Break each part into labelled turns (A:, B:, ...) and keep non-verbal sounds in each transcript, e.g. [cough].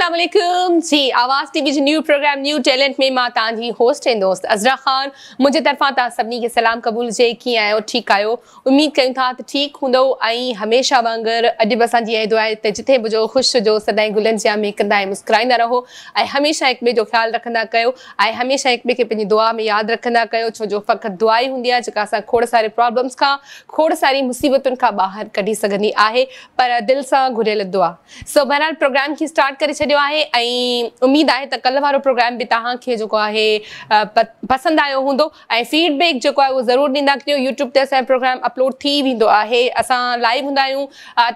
A: वालेकुम जी, आवाज़ टीवी जो new program new talent में माँ तव्हांजी होस्ट ऐं दोस्त अज़रा ख़ान। मुंहिंजे तरफ़ां तव्हां सभिनी खे सलाम क़बूल जे कीअं आहियो ठीकु आहियो उमेद कयूं था त ठीकु हूंदो। ऐं हमेशह वांगुरु अॼु बि असांजी दुआ आहे जिथे बि जो ख़ुशि हुजो सदाईं गुलनि जा महकंदा ऐं मुस्कुराईंदा रहो। ऐं हमेशह हिक ॿिए जो ख़्यालु रखंदा कयो। ऐं हमेशह हिक ॿिए खे दुआ में यादि रखंदा कयो, छो जो फ़क़ति दुआ ई हूंदी आहे जेका खोड़ सारे प्रॉब्लम्स खां, खोड़ सारी मुसीबतुनि खां ॿाहिरि कढी सघंदी आहे। पर दिलि सां घुरियल दुआ। सो बहरहाल प्रोग्राम खे स्टार्ट करे छॾियो आहे ऐं उमेदु आहे त प्रोग्राम बि तव्हांखे जेको आहे पसंदि आयो हूंदो। फीडबैक जेको आहे, उहो ज़रूरु ॾींदा कयो यूट्यूब ते असांजो प्रोग्राम अपलोड थी वेंदो आहे। असां लाइव हूंदा आहियूं।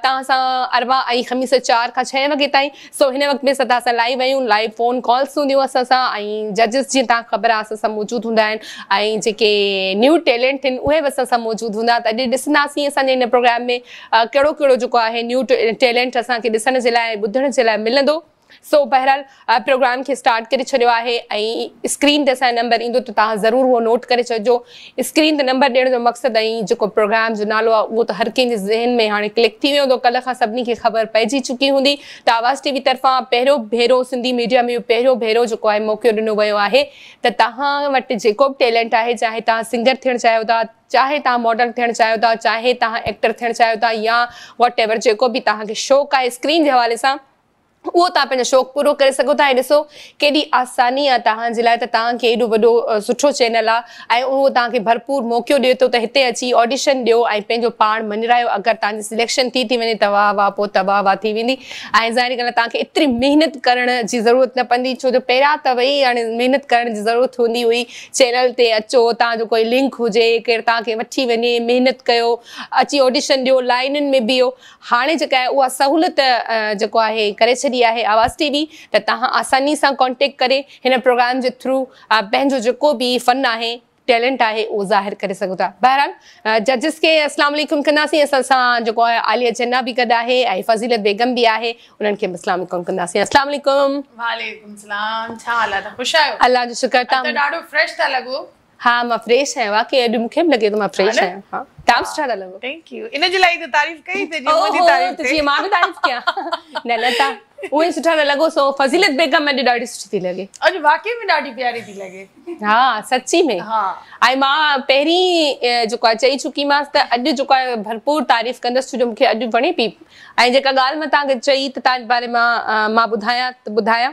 A: तव्हां ख़मीस चारि खां छह वॻे ताईं। सो हिन वक़्त में सदा असां लाइव आहियूं। लाइव फ़ोन कॉल्स हूंदियूं असां जजिस जीअं तव्हां ख़बर आहे, असां सां मौजूदु हूंदा न्यू टैलेंट आहिनि, उहे बि असां सां मौजूदु हूंदा। प्रोग्राम में। कहिड़ो कहिड़ो जेको आहे न्यू टैलेंट असांखे ॾिसण जे लाइ, ॿुधण जे लाइ सो बहरहाल प्रोग्राम खे स्टार्ट करे स्क्रीन ते नंबर ईंदो त तव्हां ज़रूरु उहो नोट करे छॾिजो। स्क्रीन ते नंबर जो मक़सदु जेको प्रोग्राम जो नालो आहे, उहो त हर कंहिंजे ज़हन में हाणे क्लिक थी वियो हूंदो कल्ह खां ख़बर पइजी चुकी हूंदी। त आवाज़ टीवी तरफ़ां पहिरियों भेरो सिंधी मीडिया में इहो पहिरियों भेरो जेको मौक़ो ॾिनो वियो आहे। त तव्हां वटि टैलेंट आहे, चाहे तव्हां सिंगर थियणु चाहियो चाहे तव्हां मॉडल था, चाहे तव्हां एक्टर था या वॉट एवर जेको बि तव्हांखे शौक़ु आहे स्क्रीन जे हवाले सां उहो तव्हां पंहिंजो शौक़ु पूरो करे सघो था। ऐं ॾिसो, केॾी आसानी आहे तव्हांजे लाइ त तव्हांखे एॾो वॾो सुठो चैनल आहे। ऐं उहो तव्हांखे भरपूर मौक़ो ॾिए थो त हिते अची ऑडिशन ॾियो ऐं पंहिंजो पाण मञरायो। अगरि तव्हांजी सिलेक्शन थी थी वञे त वाह वाह, पोइ त वाह वाह थी वेंदी। ऐं ज़ाहिर ॻाल्हि तव्हांखे एतिरी महिनत करण जी ज़रूरत न पवंदी, छो जो पहिरियाँ त वई हाणे महिनत करण जी ज़रूरत हूंदी हुई। चैनल ते अचो, तव्हांजो कोई लिंक हुजे, केरु तव्हांखे वठी वञे, महिनत कयो, अची ऑडिशन ॾियो, लाइनुनि में बीहो। हाणे जेका आहे उहा सहूलियत जेको आहे, करे छॾी आहे आवाज़ टीवी त तव्हां आसानी सां कॉन्टेक्ट करे हिन प्रोग्राम जे थ्रू पंहिंजो जेको बि फ़न आहे टैलेंट आहे उहो ज़ाहिर करे सघो था। बहरहाल जजिस खे अस्सलाम वालेकुम कंदासीं। असां सां जेको आहे आलिया जन्ना बि गॾु आहे ऐं फज़ीलत बेगम बि आहे उन्हनि खे अस्सलाम वालेकुम कंदासीं। अस्सलाम वालेकुम
B: वालेकुम सलाम। छा हाल आहे? ख़ुशि आहियो?
A: अल्लाह जो शुक्र तव्हां
B: ॾाढो फ्रेश था लॻो।
A: हा माँ फ्रेश आहियाँ वाकई अॼु मूंखे बि लॻे थो माँ फ्रेश
B: हा। न?
A: हा। तव्हां सुठा लॻो
B: थैंक यू इन जे लाइ त तारीफ़ कई त जीअं मुंहिंजी तारीफ़
A: त
B: कई
A: जीअं माँ बि तारीफ़ कयां। न उहे सुठा लॻो सो फज़ीलत बेगम अॼु ॾाढी सुठी थी लॻे
B: अॼु वाकई में ॾाढी प्यारी थी लॻे
A: हा सची में।
B: हा।
A: ऐं माँ पहिरीं जेको आहे चई चुकीमांसि त अॼु जेको आहे भरपूर तारीफ़ कंदसि छो जो मूंखे अॼु वणे पई ऐं जेका ॻाल्हि माँ तव्हांखे चई त तव्हांजे बारे माँ माँ ॿुधायां त ॿुधायां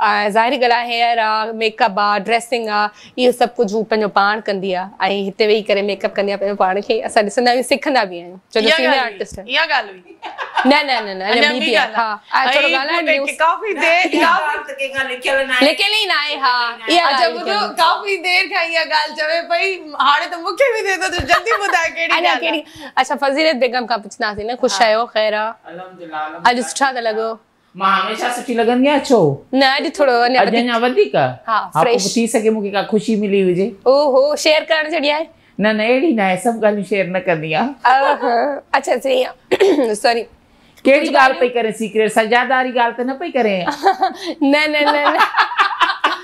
A: ज़ाहिरी ॻाल्हि आहे हेयर आहे मेकअप आहे ड्रेसिंग आहे इहो सभु कुझु हू पंहिंजो पाण कंदी आहे। ऐं हिते वेही करे मेकअप कंदी आहे पंहिंजो पाण खे असां ॾिसंदा आहियूं सिखंदा बि आहियूं। छो सीनियर आर्टिस्ट
B: हुई इहा ॻाल्हि हुई।
A: न न न न
B: अञा
A: अञा ॿी
B: ॿी
A: बि आहे। हा थोरो ॻाल्हाइण
B: काफ़ी देर [laughs] काफ़ी
A: ई न आहे हा इहा
B: अच्छा
A: ॻाल्हि
B: ॿुधो काफ़ी देर खां इहा ॻाल्हि चवे पई हाणे त मूंखे बि थिए थो त जल्दी ॿुधाए कहिड़ी
A: अञा कहिड़ी अच्छा फज़ीलत बेगम खां पुछंदासीं न ख़ुशि आहियो ख़ैर आहे अॼु सुठा था लॻो।
C: माँ हमेशा सुठी लॻंदी आहियाँ छो
A: न अॼु थोरो अञा
C: अञा वधीक
A: हा, fresh।
C: थी सघे मूंखे का ख़ुशी मिली हुजे
A: ओहो शेयर करण जहिड़ी आहे
C: न न अहिड़ी न आहे सभु ॻाल्हियूं शेयर न कंदी आहे
A: अच्छा सही सॉरी
C: कहिड़ी ॻाल्हि पई करे सीक्रेट सजादारी ॻाल्हि त न पई करे?
A: न न न।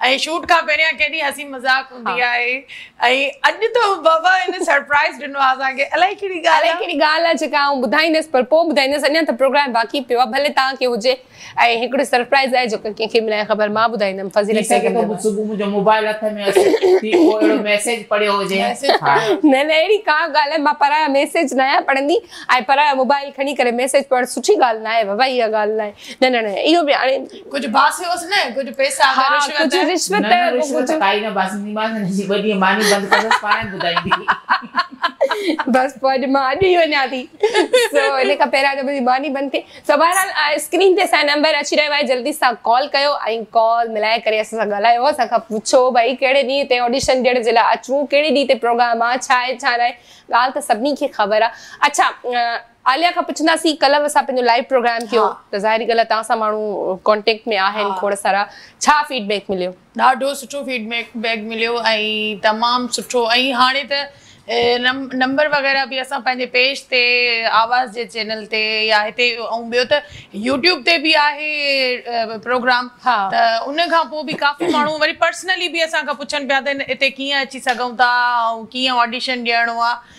B: ऐं शूट खां पहिरियाँ केॾी हसी मज़ाक हूंदी आहे? ऐं अॼु त बाबा हिन सरप्राइज़ ॾिनो आहे असांखे। अलाए कहिड़ी ॻाल्हि
A: अलाए कहिड़ी ॻाल्हि आहे जेका आउं ॿुधाईंदसि पर पोइ ॿुधाईंदसि अञा त प्रोग्राम बाक़ी पियो आहे भले तव्हांखे हुजे। ऐं हिकिड़ो सरप्राइज़ आहे जेको कंहिंखे बि ख़बर माँ ॿुधाईंदमि बारे
C: सुबुह मुंहिंजो मोबाइल हथ में अचे अहिड़ो मैसेज पढ़ियो हुजे।
B: Message
C: हा।
A: में। न न अहिड़ी का ॻाल्हि आहे माँ पराया मैसेज न आहियाँ पढ़ंदी ऐं पराया मोबाइल खणी करे मैसेज पढ़ सुठी ॻाल्हि न आहे बाबा इहा ॻाल्हि न आहे। न न न इहो बि हाणे
B: कुझु बासियोसि न कुझु पैसा
A: हा
B: रिश्वत
A: कुझु
C: न
A: रिश्वत
C: न रिश्वत
A: कुझु
C: काई न बासंदी ॿ ॾींहं मानी बंदि कंदसि पाण ॿुधाईंदी
A: बस पोइ अॼु माँ वञा थी सो इन खां पहिरियाँ त मुंहिंजी बानी बंदि थिए सो बहरहाल स्क्रीन ते असांजो नंबर अची रहियो आहे जल्दी सां कॉल कयो ऐं कॉल मिलाए करे असां सां ॻाल्हायो असांखां पुछो भई कहिड़े ॾींहं ते ऑडिशन ॾियण जे लाइ अचूं कहिड़े ॾींहं ते प्रोग्राम आहे छा आहे छा न आहे ॻाल्हि त सभिनी खे ख़बर आहे अच्छा आलिया खां पुछंदासीं कल्ह असां पंहिंजो लाइव प्रोग्राम कयो। त ज़ाहिरी ॻाल्हि आहे तव्हां सां माण्हू कॉन्टेक्ट में आहिनि। खोड़ सारा छा फीडबैक मिलियो
B: ॾाढो सुठो फीडबैक बैक मिलियो ऐं तमामु सुठो ऐं हाणे त नंबर वग़ैरह बि असां पंहिंजे पेज ते आवाज़ जे चैनल ते या हिते ऐं ॿियो त यूट्यूब ते बि आहे प्रोग्राम
A: हा।
B: त उन खां पोइ बि काफ़ी माण्हू वरी पर्सनली बि असांखां पुछनि पिया त हिते कीअं अची सघूं था ऐं कीअं ऑडिशन ॾियणो आहे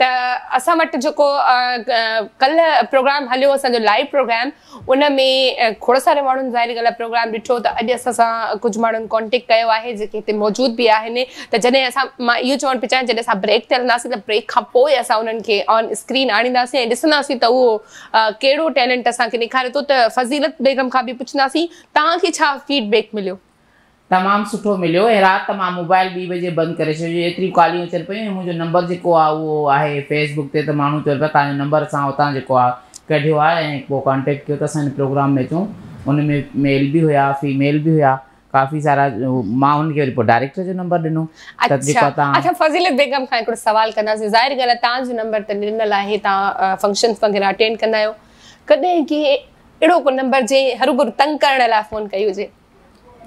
A: त असां वटि प्रोग्राम हलियो, असांजो लाइव प्रोग्राम, उन में खोड़ सारे माण्हुनि ज़ाहिरी ॻाल्हि प्रोग्राम ॾिठो, त अॼु असां सां कुझु माण्हुनि कॉन्टेक्ट कयो आहे, जेके हिते मौजूदु बि आहिनि। त जॾहिं असां, माँ इहो चवणु पई चाहियाँ जॾहिं असां ब्रेक ते हलंदासीं त ब्रेक खां पोइ असां ऑन स्क्रीन आणींदासीं ऐं ॾिसंदासीं त टैलेंट असांखे त फज़ीलत बेगम खां बि पुछंदासीं तव्हांखे छा फीडबैक
C: तमामु सुठो मिलियो। ऐं राति माँ मोबाइल ॿी बजे बंदि करे छॾियो। एतिरी कॉलियूं अचनि पियूं ऐं मुंहिंजो नंबर जेको आहे उहो आहे फेसबुक ते त माण्हू चवनि पिया तव्हांजो नंबर असां हुतां जेको आहे कढियो आहे ऐं पोइ कॉन्टेक्ट कयो त असां हिन प्रोग्राम में अचूं। उन में मेल बि हुया फीमेल बि हुया। काफ़ी सारा माँ हुनखे वरी पोइ डायरेक्टर जो नंबर ॾिनो।
A: अच्छा अच्छा फज़ीलत बेगम खां हिकिड़ो सवाल कंदासीं। ज़ाहिर ॻाल्हि आहे तव्हांजो नंबर त ॾिनल आहे तव्हां फंक्शन्स वग़ैरह अटेंड कंदा आहियो। कॾहिं की अहिड़ो को नंबर जे हरूभरू तंग करण लाइ फ़ोन कई हुजे।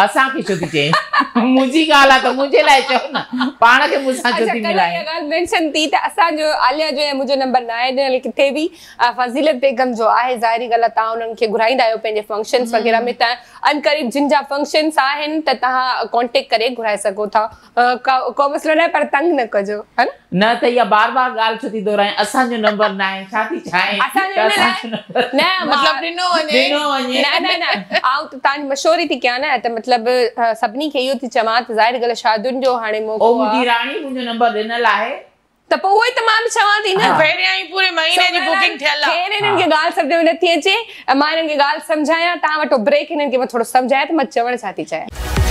C: असांखे छो थी चई मुंहिंजी ॻाल्हि आहे त मुंहिंजे लाइ चओ न पाण खे मूंसां छो
A: अच्छा
C: थी मिलाए?
A: ॻाल्हि मेंशन थी त असांजो आलिया जो ऐं मुंहिंजो नंबर न आहे ॾिनल किथे बि फज़ीलत बेगम जो आहे ज़ाहिरी ॻाल्हि आहे तव्हां उन्हनि खे घुराईंदा आहियो पंहिंजे फंक्शन्स वग़ैरह में त अनकरीब जिन जा फंक्शन्स आहिनि त तव्हां कॉन्टेक्ट करे घुराए सघो था। को मसइलो न आहे पर तंग न कजो है न?
C: त इहा बार बार ॻाल्हि छो थी दोहराए असांजो नंबर न आहे छा थी चाहे
A: न
B: मतिलबु ॾिनो वञे।
C: ॾिनो वञे
A: न न आउं त तव्हांजी मशहूरी थी कयां न त मतिलबु सभिनी खे इहो थी चवां त ज़ाहिर ॻाल्हि शादियुनि जो हाणे
C: ओ
A: मौक़ो
C: मुंहिंजी राणी मुंहिंजो नंबर ॾिनल आहे।
A: त पोइ उहो ई त माँ बि चवां थी न।
B: पहिरियाँ ई पूरे महीने जी बुकिंग थियल आहे।
A: हिननि खे ॻाल्हि सम्झ में नथी अचे। माँ हिननि खे ॻाल्हि सम्झायां तव्हां वटो ब्रेक हिननि खे माँ थोरो सम्झायां त माँ चवण छा थी चाहियाँ।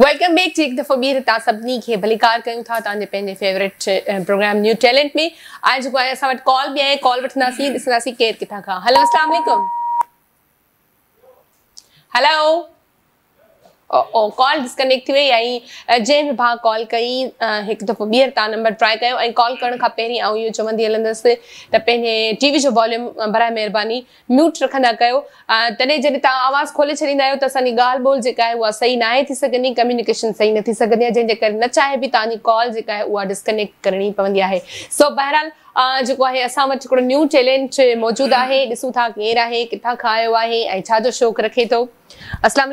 A: वेलकम बैक टेक दफ़ो ॿीहर तव्हां सभिनी खे भलीकार कयूं था तव्हांजे फेवरेट प्रोग्राम न्यू टैलेंट में आज जेको आहे कॉल भी आहे कॉल वठंदासीं ॾिसंदासीं केरु किथां खां हलो अस्सलाम वालेकुम कॉल डिस्कनेक्ट थी वई ऐं जंहिं बि भाउ कॉल कई हिकु दफ़ो ॿीहर तव्हां नंबर ट्राए कयो ऐं कॉल करण खां पहिरीं आउं इहो चवंदी हलंदसि त पंहिंजे टीवी जो वॉल्यूम बराए महिरबानी म्यूट रखंदा कयो। तॾहिं जॾहिं तव्हां आवाज़ु खोले छॾींदा आहियो त असांजी ॻाल्हि ॿोल जेका आहे उहा सही न आहे थी सघंदी कम्युनिकेशन सही न थी सघंदी आहे, जंहिंजे करे न चाहे बि तव्हांजी कॉल जेका आहे उहा डिस्कनेक्ट करणी पवंदी आहे। सो बहरहाल जेको आहे असां वटि हिकिड़ो न्यू टैलेंट मौजूदु आहे, ॾिसूं था केरु आहे, किथां खां आयो आहे ऐं छाजो शौक़ु रखे थो। अस्सलाम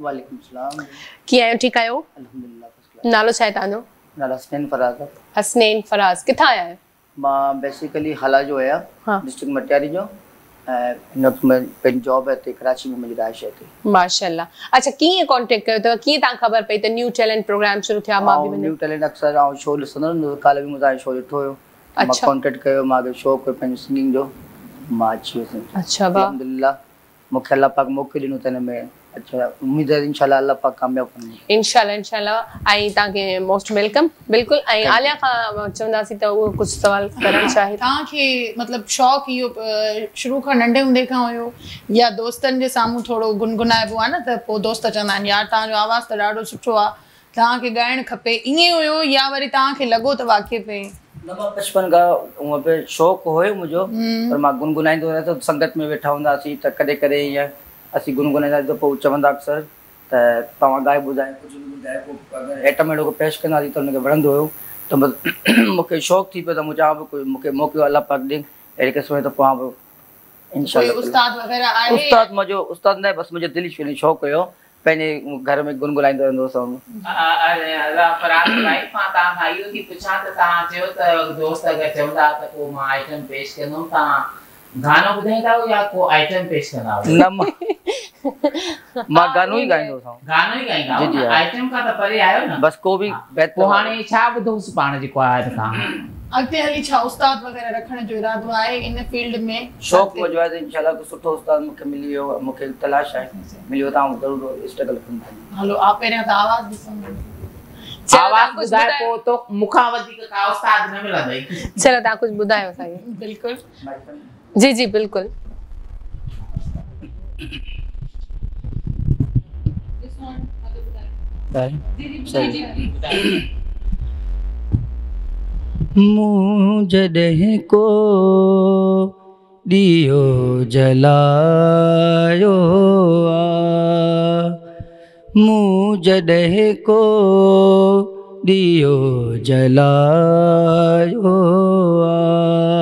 A: वालेकुम
D: सलाम।
A: कीअं आहियो ठीकु आहियो
D: अल्हम्दुलिल्लाह
A: नालो छा आहे तव्हांजो
D: नाला हसनैन फराज़।
A: हसनैन फराज़ किथां आया आहियो
D: माँ बेसिकली हला जो आहियाँ
A: हा।
D: डिस्ट्रिक्ट मटियारी जो ऐं मैं जॉब आहे हिते कराची में मुंहिंजी रिहाइश आहे हिते
A: माशाल्लाह। अच्छा कीअं कॉन्टेक्ट कयो अथव कीअं तव्हां ख़बर पई? त न्यू टैलेंट प्रोग्राम शुरू थिया माँ बि
D: न्यू टैलेंट अक्सर आउं शो ॾिसंदो रहंदो काल्ह बि मूं तव्हांजो शो ॾिठो हुयो। माँ
A: अच्छा।
D: कॉन्टेक्ट कयो मूंखे शौक़ु हुयो पंहिंजो सिंगिंग जो माँ अची वियुसि।
A: अच्छा वाह।
D: अलहमदिल्ला मूंखे अलाह पाक मौक़ो ॾिनो त हिन में अच्छा उमेद आहे इनशाला अलाह पाक कामयाबु कंदो
A: इनशाला इनशाला ऐं तव्हांखे मोस्ट वेलकम बिल्कुलु ऐं आलिया खां चवंदासीं त उहो कुझु सवाल करणु चाहे।
B: तव्हांखे मतिलबु शौक़ु इहो शुरू खां नंढे हूंदे खां हुयो या दोस्तनि जे साम्हूं थोरो गुनगुनाइबो आहे न त पोइ दोस्त चवंदा आहिनि यार तव्हांजो आवाज़ु त ॾाढो सुठो आहे तव्हांखे ॻाइणु खपे ईअं हुयो या वरी तव्हांखे लॻो त वाक़ई पे?
D: बचपन खां हूअं पे शौक़ु हुयो मुंहिंजो पर माँ गुनगुनाईंदो रहंदो संगत में वेठा हूंदासीं त कॾहिं कॾहिं ईअं असीं गुनगुनाईंदासीं त पोइ चवंदा अक्सर।
E: त तव्हां ॻाए ॿुधाए कुझु बि ॿुधाए पोइ अगरि अहिड़ो को पेश कंदासीं त हुनखे वणंदो हुयो। त मूंखे शौक़ु थी पियो त मूं चवां पियो कोई मूंखे मौक़ो अलाह पाक ॾे अहिड़े क़िस्म जो त पोइ बि इनशा
B: उस्ताद
E: मुंहिंजो उस्ताद न बसि मुंहिंजो दिलि शौक़ु शौक़ु हुयो। पंहिंजे घर में गुनगुनाईंदो रहंदो
C: फराज़ भाई माँ तव्हां इहो थी पुछां त तव्हां चयो त दोस्त अगरि चवंदा त पोइ माँ आइटम पेश कंदुमि तव्हां गानो ॿुधाईंदा हो या को आइटम पेश कंदा हो
E: न माँ माँ गानो ई ॻाईंदो हुउसि
C: गानो ई ॻाईंदा हो
E: जी, जी,
C: आइटम खां त परे आयो न
E: बसि को बि। बहितर
C: पोइ हाणे छा ॿुधोसि पाण जेको आहे हिन खां
B: अॻिते हली छा उस्ताद वग़ैरह रखण जो इरादो आहे इन फ़ील्ड में
E: शौक़ु मुंहिंजो आहे त इनशाला को सुठो उस्ताद मूंखे मिली वियो मूंखे तलाश आहे मिली वियो तव्हां ज़रूरु स्ट्रगल कंदा
B: हलो आप पहिरियाँ त आवाज़ ॾिसो
C: आवाज़ ॿुधाए पोइ तो मूंखां वधीक का उस्ताद न मिलंदई
A: चलो तव्हां कुझु ॿुधायो असांखे
B: बिल्कुलु
A: जी जी बिल्कुल।
E: मूं को दियो जलायो आ। मूं को ॾीओ जलायो आ।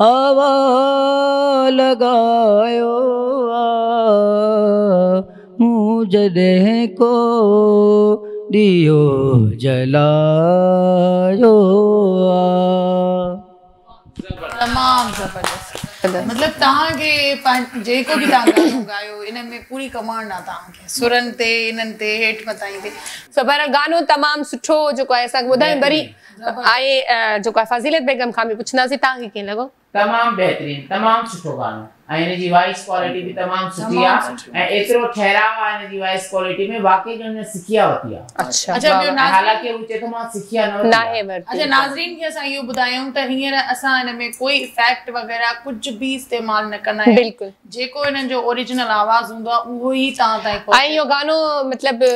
E: हवा लॻायो आ मूं जॾहिं को ॾीओ जलायो आ
B: तमामु ज़बरदस्त। मतिलबु तव्हांखे जेको बि तव्हां गानो ॻायो [coughs] इन में पूरी कमांड आहे तव्हांखे सुरनि ते इन्हनि ते हेठि मथां ते
A: सो पर गानो तमामु सुठो जेको आहे असांखे ॿुधायो वरी अ, जेको फज़ीलत बेगम खां बि पुछंदासीं तव्हांखे कीअं लॻो
C: तमामु बहितरीन तमामु सुठो गानो ऐं हिन जी वॉइस क्वालिटी बि तमामु सुठी आहे ऐं एतिरो ठहराव आहे हिन जी वॉइस क्वालिटी में वाकई जो हिन सिखिया वरिती आहे
A: अच्छा
B: अच्छा,
C: हालाँकि हू चए थो माँ सिखिया न
A: नाहे।
B: अच्छा नाज़रीन खे असां इहो ॿुधायूं त हींअर असां हिन में कोई इफ़ेक्ट वग़ैरह कुझु बि इस्तेमालु न कंदा आहियूं
A: बिल्कुलु
B: जेको हिननि जो ओरिजिनल आवाज़ हूंदो आहे उहो ई तव्हां ताईं
A: ऐं इहो गानो मतिलबु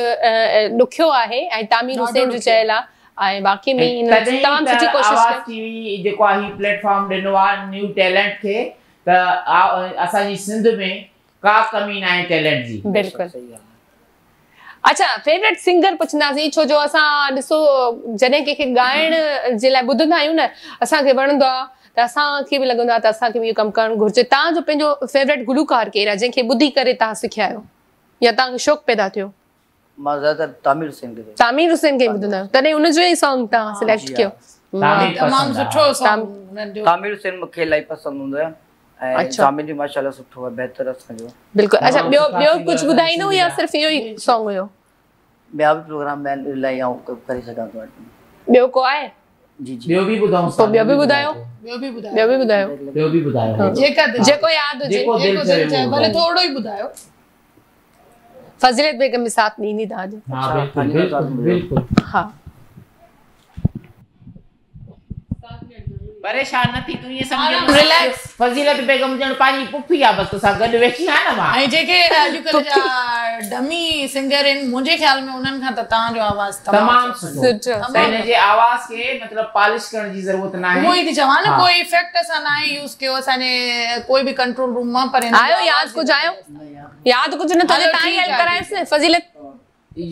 A: ॾुखियो आहे ऐं तामीर हुसैन जो। चयल आहे ऐं बाक़ी में तमामु सुठी कोशिशि
C: जेको आहे ही प्लेटफॉर्म ॾिनो आहे न्यू टैलेंट खे त असांजी सिंध में का कमी न आहे टैलेंट जी।
A: बिल्कुलु। अच्छा फेवरेट सिंगर पुछंदासीं छो जो असां ॾिसो जॾहिं कंहिंखे ॻाइण जे लाइ ॿुधंदा आहियूं न असांखे वणंदो आहे त असांखे बि लॻंदो आहे त असांखे बि इहो कमु करणु घुरिजे। तव्हांजो पंहिंजो फेवरेट गुलूकार केरु आहे जंहिंखे ॿुधी करे तव्हां सिखिया आहियो? या तव्हांखे शौक़ु पैदा थियो?
E: माँ ज़्यादातर तामिर सिंह खे
A: तामीर हुसैन खे ॿुधंदा आहियो तॾहिं उनजो ई सॉन्ग तव्हां सिलेक्ट
E: जी,
A: कयो।
B: तमामु सुठो
C: आहे।
B: जो
E: तामिर सिंह मूंखे इलाही पसंदि हूंदो आहे
A: अच्छा।
E: बि माशाल्लाह सुठो आहे बहितर असांजो
A: बिल्कुलु। अच्छा ॿियो ॿियो कुझु ॿुधाईंदो या सिर्फ़ु इहो ई सॉन्ग हुयो
E: ॿिया बि प्रोग्राम आहिनि इलाही आउं करे सघां थो
A: ॿियो को आहे
E: जी जी।
C: ॿियो बि ॿुधाऊं
A: पोइ ॿियो बि ॿुधायो
B: ॿियो बि ॿुधायो
A: ॿियो बि ॿुधायो
C: ॿियो बि ॿुधायो
B: जेका
A: जेको यादि हुजे
C: जेको दिलि उहो
B: भले
C: ॿुधायो।
B: थोरो ई ॿुधायो
A: फज़ीलत बेगम के साथ नींद
C: ही
E: हा
C: हाँ।
E: नज़ारो
C: बिल्कुलु।
A: हा।
C: परेशान न थी तूं
B: आराम,
C: सम्झ
B: relax।
C: फज़ीलत बेगम ॼण पंहिंजी पुफी आहे बसि तोसां गॾु वेठी आहे न माँ।
B: ऐं जेके [laughs] अॼुकल्ह जा डमी सिंगर आहिनि मुंहिंजे ख्याल में उन्हनि खां त तव्हांजो आवाज़
C: तमामु सुठो। हिन जे आवाज़ खे मतिलबु पॉलिश करण जी ज़रूरत न
B: उहो
C: आहे
B: ई थी चवां न कोई इफ़ेक्ट असां न आहे यूज़ कयो असांजे कोई बि कंट्रोल रूम माँ पर
A: आयो यादि कुझु आयो? यादि कुझु न
B: हलो,
A: तव्हां हेल्प। करायोसि फज़ीलत।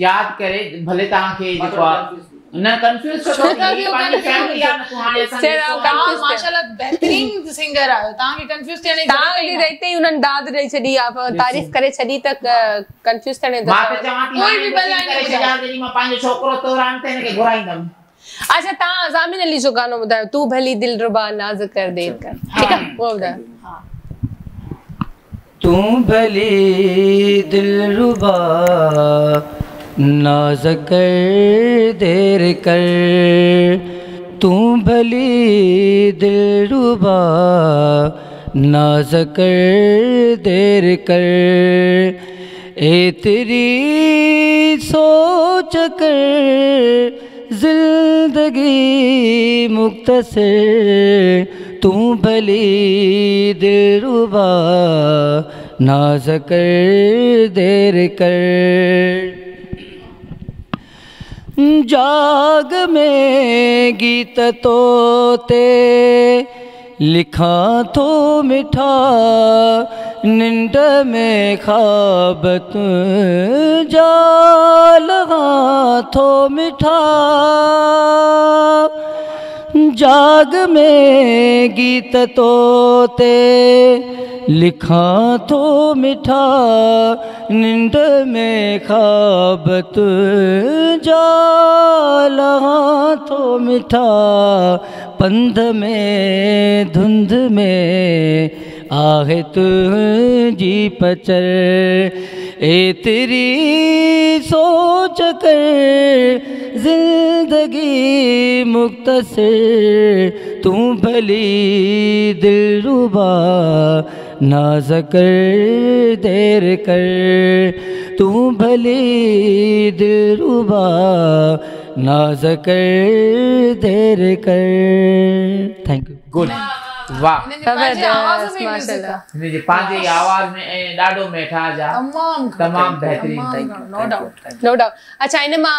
C: यादि करे भले तव्हांखे जेको आहे न कंफ्यूज पंहिंजी
B: confuse?
C: फैमिली आहे न तूं ॾिसो
A: confuse
B: तव्हां
A: थियो।
B: माशाल्लाह बहितरीन सिंगर आहियो तव्हांखे कंफ्यूज थियण जी
A: अॻे
B: नाहे।
A: रहते ई दाद ॾेई छॾी आहे तारीफ़ करे छॾी त कंफ्यूज थियण
C: माँ त चवां थी
B: कोई
C: हाणे
B: बि
C: booking
B: भला
C: करे
B: न
C: जॾहिं माँ पंहिंजो छोकिरो तोरान ते हिनखे घुराईंदमि
A: अच्छा तव्हां ज़ामिन अली जो गानो ॿुधायो तू भली दिल रुबा नाज़ कर देर कर। ठीकु आहे उहो ॿुधायो
E: तू भली दिल रुबा नाज कर देर कर, तू भली दिल रुबा। नाज कर देर कर, ए तेरी सोच कर, ज़िंदगी मुक्त से तू भली दिल रुबा, नाज कर देर कर। जाग में गीत तोते लिखा तो मिठा निंड में खाब जाल तो मिठा। जाग में गीत तोते, लिखा तो मिठा निंड में खाबत जाला तो मिठा, पंध में, धुंध में आहे जी पचर, ए तेरी सोच कर ज़िंदगी मुख्तसर तू भली दिल रुबा नाज कर, देर कर, तू भली दिल रुबा नाज कर, देर कर। थैंक यू
C: गुड वाह।
B: हिननि जे पंहिंजे आवाज़
A: ज़बरदस्त माशाल्लाह।
B: आहे।
C: हिनजे आवाज़ में ऐं ॾाढो मेठाज आहे
B: तमामु
C: तमामु बहितरीनु
B: तमामु घणो,
A: नो डाउट अच्छा इन माँ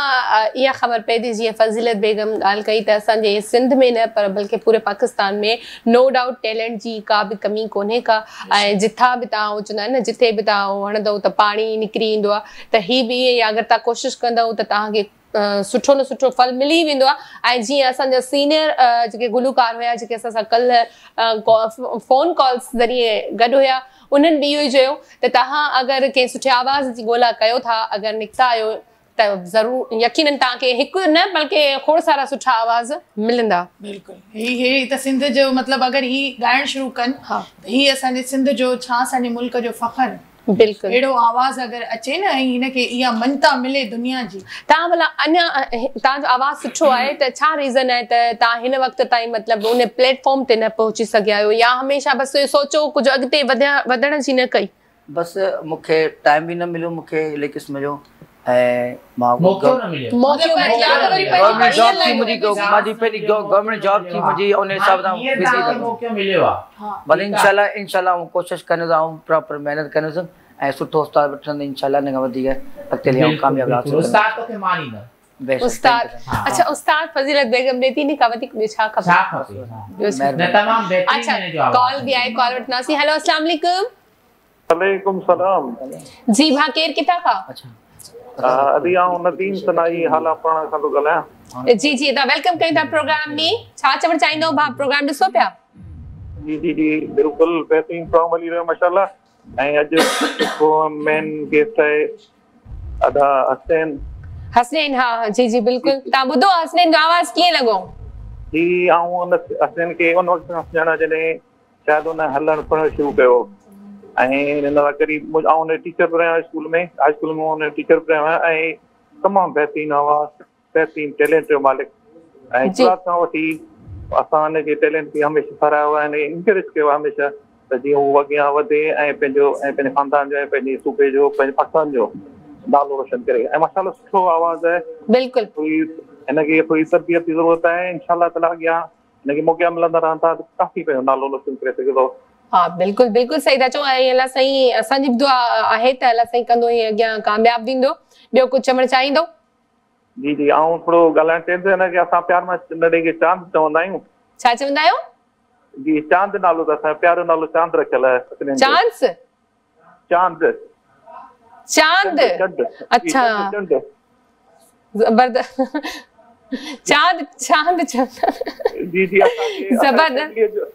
A: इहा ख़बर पए थी जीअं फज़ीलत बेगम ॻाल्हि कई त असांजे सिंध में न पर बल्कि पूरे पाकिस्तान में नो डाउट टैलेंट जी का बि कमी कोन्हे का ऐं जिथां बि तव्हां चवंदा आहिनि न जिथे बि तव्हां हणंदव त पाणी निकिरी ईंदो आहे त ही बि आहे, अगरि तव्हां कोशिशि कंदव त तव्हांखे सुठो न सुठो फल मिली वेंदो आहे ऐं जीअं असांजा सीनियर जेके गुलूकार हुया जेके असां सां कल्ह फ़ोन कॉल्स ज़रिए गॾु हुया उन्हनि बि इहो ई चयो त तव्हां अगरि कंहिं सुठे आवाज़ जी ॻोल्हा कयो था अगरि निकिता आहियो त ज़रूरु यकीननि तव्हांखे हिकु न बल्कि खोड़ सारा सुठा आवाज़ मिलंदा।
B: बिल्कुलु। ही ही त सिंध जो मतिलबु अगरि ही ॻाइणु शुरू कनि
A: हा।
B: त ही असांजे सिंध जो छा असांजे मुल्क जो फ़ख्रु।
A: बिल्कुलु।
B: अहिड़ो आवाज़ अगरि अचे न ऐं हिनखे इहा मनता मिले दुनिया जी।
A: तव्हां भला अञा तव्हांजो आवाज़ सुठो आहे त छा रीज़न आहे त तव्हां हिन वक़्त ताईं मतिलबु उन प्लेटफॉर्म ते न पहुची सघिया आहियो या हमेशह बसि सोचो कुझु अॻिते वधिया वधण जी न कई?
E: बसि मूंखे टाइम बि न मिलियो मूंखे अहिड़े क़िस्म जो गवर्नमेंट जॉब थी गवर्नमेंट जॉब थी भले कोशिशि प्रॉपर महिनत कंदुसि ऐं सुठो उस्ताद वठंदुसि इंशाल्लाह हिन खां वधीक अॻिते हली कामयाबु
C: बिल्कुलु। उस्ताद तोखे मानींदो
E: बेशक,
A: उस्ताद अच्छा उस्ताद फज़ीलत बेगम ॾे थी नी का वधीक ॿियो छा खपे
C: छा खपे हा।
A: ॿियो छा?
C: न तमामु बहितरीनु
A: अच्छा
C: हिन जो आवाज़
A: कॉल बि आहे कॉल वठंदासीं हेलो अस्सलाम वालेकुम।
F: वालेकुम सलाम।
A: जी भाउ केरु किथां खां
E: अच्छा।
F: अभी आऊँ नदीम सनाई हाला पाण खां थो ॻाल्हायां
A: जी जी तव्हां वेलकम कयूं था प्रोग्राम में छा चवणु चाहींदो भाउ प्रोग्राम ॾिसो पिया
F: जी जी जी बिल्कुलु बहितरीन प्रोग्राम हली रहियो माशाल्लाह। ऐं अॼु मेन गेस्ट आहे अदा हसैन
A: हसनैन हा जी जी बिल्कुलु। तव्हां ॿुधो हसनैन जो आवाज़ कीअं लॻो
F: जी आऊँ उन हसैन खे उन वक़्त सुञाणा जॾहिं शायदि उन हलणु पढ़णु शुरू कयो ऐं हिन लाइ करीब आऊँ उन टीचर बि रहियो स्कूल में। हाई स्कूल में उन टीचर बि आहियाँ ऐं तमामु बहितरीनु आवाज़ बहितरीनु टैलेंट जो मालिक। ऐं। शुरुआत खां वठी असां हुनजे टैलेंट खे हमेशह साराहियो आहे ऐं इंकरेज कयो आहे हमेशह त जीअं हू अॻियाँ वधे ऐं पंहिंजो ऐं पंहिंजे ख़ानदान जो ऐं पंहिंजे सूबे जो पंहिंजे पाकिस्तान जो नालो रोशन करे। ऐं माशाल्लाह सुठो आवाज़ आहे।
A: बिल्कुलु।
F: हिनखे थोरी तरबियत जी ज़रूरत आहे। इनशाला ताला अॻियाँ हिनखे मौक़ा मिलंदा रहंदा त काफ़ी पंहिंजो नालो रोशन करे सघंदो
A: हा बिल्कुलु बिल्कुुलु सही था। चओ ऐं अलाह साईं असांजी बि दुआ आहे त अलाह साईं कंदो ईअं अॻियाँ कामयाबु थींदो। ॿियो कुझु चवणु चाहींदो?
F: जी जी ऐं थोरो ॻाल्हाइण चए थो हिनखे असां प्यार माँ नंढे खे चाँद चवंदा आहियूं।
A: छा चवंदा आहियो?
F: जी चाँद नालो त असांजो प्यारो नालो चाँद रखियल आहे सभिनीनि जो।
A: चांस
F: चाँद।
A: चाँद? अच्छा। ज़बरदस्त। चाँद चाँद चंदा
F: जी जी
A: ज़बरदस्त।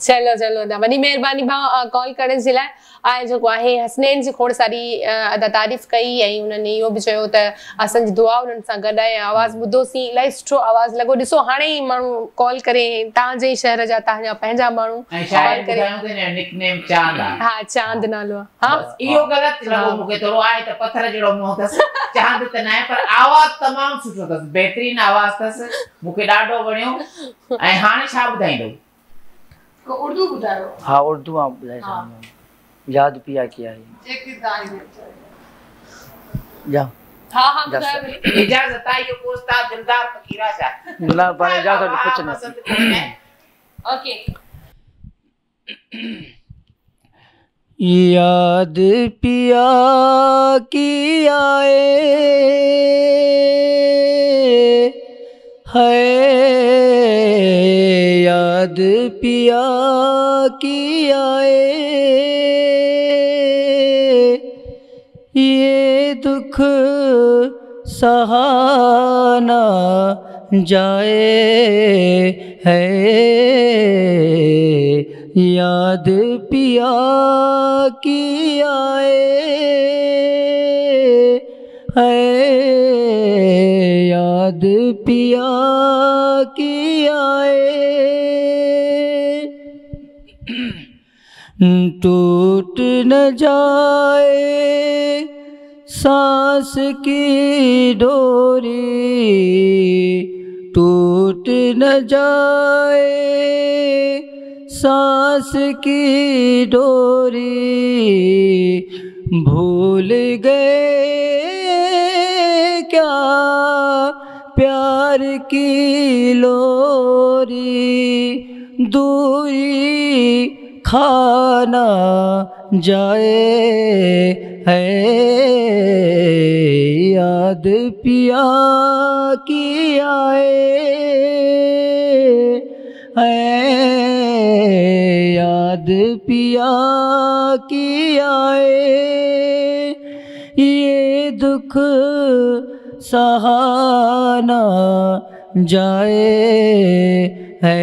A: चलो चलो वॾी महिरबानी भाउ कॉल करण जे लाइ ऐं जेको आहे हसनैन जी खोड़ सारी अदा तारीफ़ कई ऐं हुननि इहो बि चयो त असांजी दुआ उन्हनि सां गॾु आहे आवाज़ु ॿुधोसीं इलाही सुठो आवाज़ु लॻो। ॾिसो हाणे ई माण्हू कॉल करे तव्हांजे शहर जा तव्हांजा पंहिंजा माण्हू कॉल करे।
C: चाँद आहे।
A: हा चाँद नालो आहे।
C: इहो ग़लति लॻो मूंखे। थोरो आहे त पथर जहिड़ो मुंहुं अथसि। चाँद त न आहे पर आवाज़ तमामु सुठो अथसि। बहितरीनु आवाज़ अथसि। मूंखे ॾाढो वणियो। ऐं हाणे छा ॿुधाईंदो
B: को उर्दू ॿुधायो
D: हाँ उर्दू आप ॿुधाए सघंदा यादि पिया किया है।
B: जेकी
D: जा।
A: हा हा ॿुधायो
C: इजाज़त आहे इहो को उस्ताद दिलदार फ़क़ीरा
D: न पर इजाज़त न
C: आहिनि।
A: ओके।
E: याद पिया की आए है याद पिया की आए। ये दुख सहाना जाए है। याद पिया की आए। पिया की आए। टूट न जाए सांस की डोरी। टूट न जाए सांस की डोरी। भूल गए क्या? प्यार की लोरी, दूरी खाना जाए है। याद पिया की आए है। याद पिया की आए, ये दुख सहाना जाए है।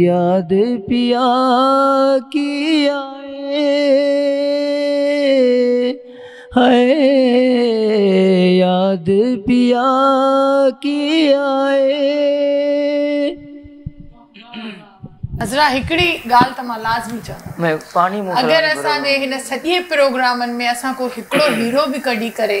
E: याद पिया की आए है। याद पिया की आए।
B: अज़रा हिकिड़ी ॻाल्हि त माँ लाज़मी चवां
D: मैं पानी मुँह
B: अगरि। असांजे हिन सॼे प्रोग्रामनि में असां को हिकिड़ो हीरो बि कढी करे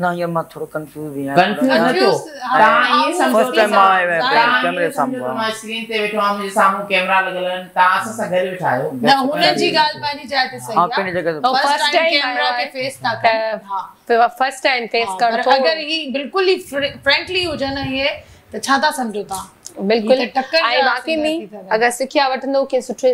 D: ना ये मैं थोड़ा कंफ्यूज भी है
C: कंफ्यूज
B: तो हाँ
C: ये सम्झो
D: आया आहियो
C: तव्हां ईअं
D: कैमरे
C: त
D: हा।
C: माँ स्क्रीन ते वेठो हम मुंहिंजे सामने कैमरा लगल ता असां सां घर आहियो
B: न हुन जी गाल पानी जाते सही
D: हाँ
B: आहे
D: जगह तो
B: फ़र्स्ट टाइम कैमरा
A: के
B: फेस तक
A: हाँ
B: कनि
A: फ़र्स्ट टाइम फेस
B: कर अगर ये बिल्कुल ही फ्रेंकली हो फ्रैंकली ये तो छाता समझो ता
A: बिल्कुलु
B: त
A: ऐं वाकई में
B: थी
A: अगरि सिखिया वठंदो के सुठे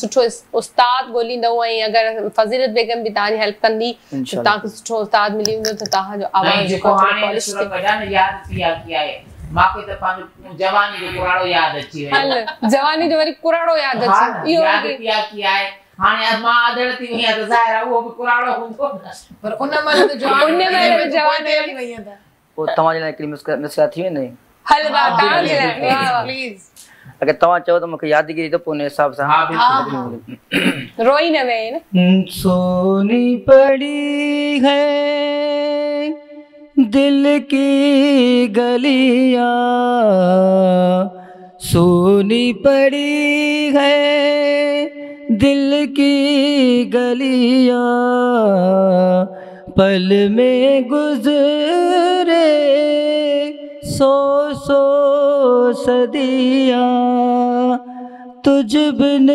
A: सुठो उस्ताद ॻोल्हींदव ऐं अगरि फज़ीलत बेगम बि तव्हांजी हेल्प कंदी त तव्हांखे सुठो उस्ताद मिली वेंदो त तव्हांजो आवाज़
C: जेको हाणे यादि पिया आहे मूंखे त पंहिंजो जवानी जो पुराणो यादि अची वियो
A: जवानी जो वरी कुराड़ो यादि
C: हा,
A: अचे इहो
C: यादि आहे हाणे माँ आदड़ थी वई आहियाँ त ज़ाहिर आहे उहो बि पुराणो हूंदो।
B: पर उन महिल त जवान
A: उन महिल त
B: वई आहे
D: पोइ तव्हांजे लाइ हिकिड़ी मिसका मिसका थी वेंदी
B: प्लीज़
D: अगरि तव्हां चओ त मूंखे यादगिरी त पोइ उन हिसाब सां।
C: हा बिल्कुलु
A: रोई न वे न?
E: सोनी पड़ी है दिल की गलियाँ। सोनी पड़ी है दिल की गलियाँ। पल में गुजरे सौ सो सदियाँ, तुझ बिन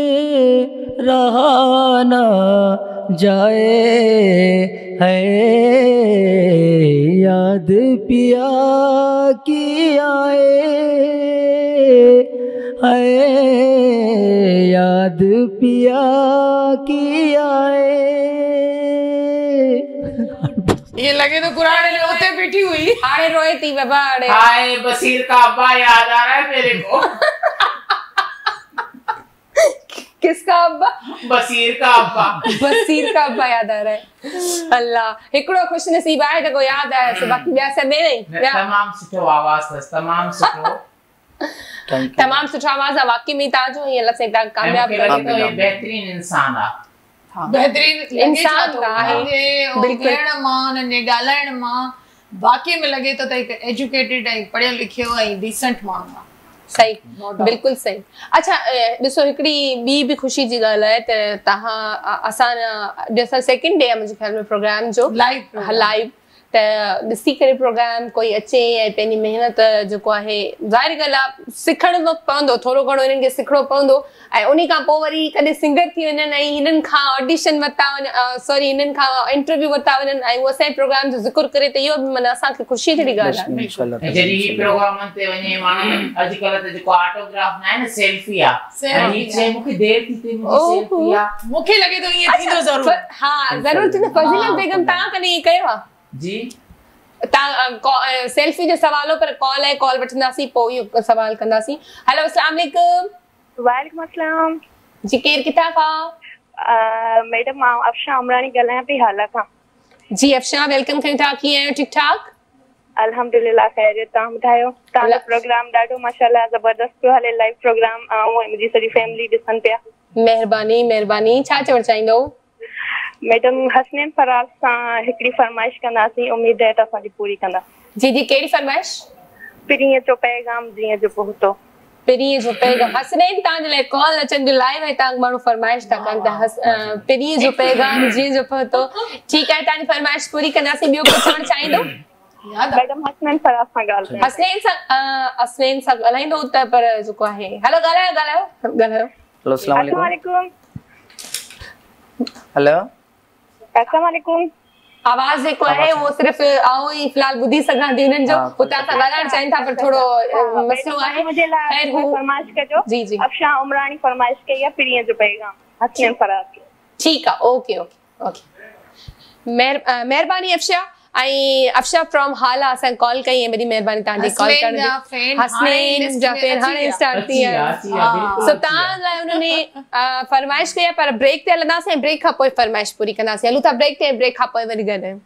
E: रहा ना जाए है। याद पिया की आए है। याद पिया की आए
B: ये लगे तो कुरान होते बैठी हुई।
A: हाणे रोए थी बाबा हाणे
C: हाय बसीर का अब्बा याद आ रहा है मेरे को।
A: किसका अब्बा?
C: बसीर का अब्बा।
A: बसीर का अब्बा याद आ रहा है। अल्लाह हिकिड़ो खुश नसीब आहे जेको यादि आयसि बाक़ी ॿिया सभु में नहीं
C: तमाम सुठो आवाज़ अथसि तमाम सुठो।
D: यू
A: सुठो आवाज़ आहे वाकई में तव्हांजो हीअं लॻे तव्हां
C: ऐं
A: कामयाबु
C: लॻे थो बेहतरीन इंसान आहे
B: बेहतरीन
A: इंसान
B: हो।
A: बिल्कुलु।
B: विहण माँ ॻाल्हाइण माँ वाकई में लॻे थो त हिकु एजुकेटेड ऐं पढ़ियल लिखियो ऐं डिसेंट माण्हू आहे
A: सही बिल्कुलु सही। अच्छा ॾिसो हिकिड़ी ॿी बि ख़ुशी जी ॻाल्हि आहे त तव्हां असां अॼु असां सेकेंड डे आहे मुंहिंजे ख़्याल में प्रोग्राम जो
B: लाइव
A: लाइव त ॾिसी करे प्रोग्राम कोई अचे ऐं पंहिंजी महिनत जेको आहे ज़ाहिर ॻाल्हि आहे सिखणो पवंदो थोरो घणो हिननि खे सिखणो पवंदो। ऐं उन खां पोइ वरी कॾहिं सिंगर थी वञनि ऐं हिननि खां ऑडिशन वरिता वञनि सॉरी हिननि खां इंटरव्यू वरिता वञनि ऐं उहो असांजे प्रोग्राम जो ज़िक्र करे त इहो बि माना असांखे ख़ुशी जहिड़ी ॻाल्हि आहे।
C: जॾहिं ही प्रोग्रामनि ते वञे माण्हू अॼुकल्ह त जेको ऑटोग्राफ न आहे न सेल्फी आहे। ऐं ही चए मूंखे देरि थी थिए मुंहिंजी सेल्फी आहे।
B: मूंखे लॻे थो ईअं थींदो ज़रूरु।
A: हा ज़रूरु थींदो। फज़ीलत बेगम तव्हां कॾहिं इहे कयो आहे?
C: जी।
A: सेल्फी जो सवाल हो पर कॉल आहे कॉल वठंदासीं पोइ इहो सवाल कंदासीं हेलो अस्सलाम वालेकुम
G: वालेकुम अस्सलाम।
A: जी केरु किथां खां
G: मैडम माँ अफशा अमरानी ॻाल्हायां पई हाला खां
A: जी अफशा वेलकम कयूं था कीअं आहियो ठीकु ठाक
G: अल्हम्दुलिल्लाह ख़ैरियत तव्हां ॿुधायो तव्हांजो प्रोग्राम ॾाढो माशाल्लाह ज़बरदस्त पियो हले लाइव प्रोग्राम ऐं मुंहिंजी सॼी फैमिली ॾिसनि पिया
A: महिरबानी महिरबानी। छा चवणु चाहींदो?
G: मैडम हसनैन फराज सां हिकिड़ी फरमाइश कंदासीं उमेद आहे त पूरी कंदा।
A: जी जी कहिड़ी फरमाइश?
G: पीरीअ जो पैगाम जीअं जो पहुतो।
A: पिरीअ जो पैगाम। हसनैन तव्हांजे लाइ कॉल अचनि जो लाइव आहे तव्हां माण्हू फरमाइश था कनि त। हस जो पैगाम जीअं जो पहुतो। ठीकु आहे तव्हांजी फरमाइश पूरी कंदासीं ॿियो कुझु चवणु चाहींदो?
G: मैडम हसनैन फराज सां ॻाल्हि
A: हसनैन सां हसनैन सां ॻाल्हाईंदो त पर जेको आहे। हलो ॻाल्हायो ॻाल्हायो ॻाल्हायो।
D: हेलो अस्सलाम
G: अस्सलाम
D: वालेकुम।
G: वालेकुम।
D: हेलो।
G: अस्सलाम
A: आवाज़ जेको आहे उहो सिर्फ़ ई फ़िलहाल ॿुधी सघां थी हुननि जो हुतां सां ॻाल्हाइण चाहिनि था पर थोरो मसलो आहे ख़ैर हू
G: फरमाइश कजो
A: जी जी।
G: अफशा उमरानी फरमाइश कई आहे पीरीअ जो पैगाम हसनैन फराज
A: ठीक आहे ओके ओके ओके। मेहरबानी अफशा। ऐं अफशा फ्रॉम हाला असां कॉल कई ऐं वॾी महिरबानी तव्हांजी कॉल करण
B: जी
A: हसनैन जा फ़ैन हाणे स्टार्ट थी
C: विया,
A: सो तव्हां लाइ हुनने फरमाइश कई आहे पर ब्रेक ते हलंदासीं ब्रेक खां पोइ फरमाइश पूरी कंदासीं हलूं था ब्रेक ते ब्रेक खां पोइ वरी ॻाल्हायूं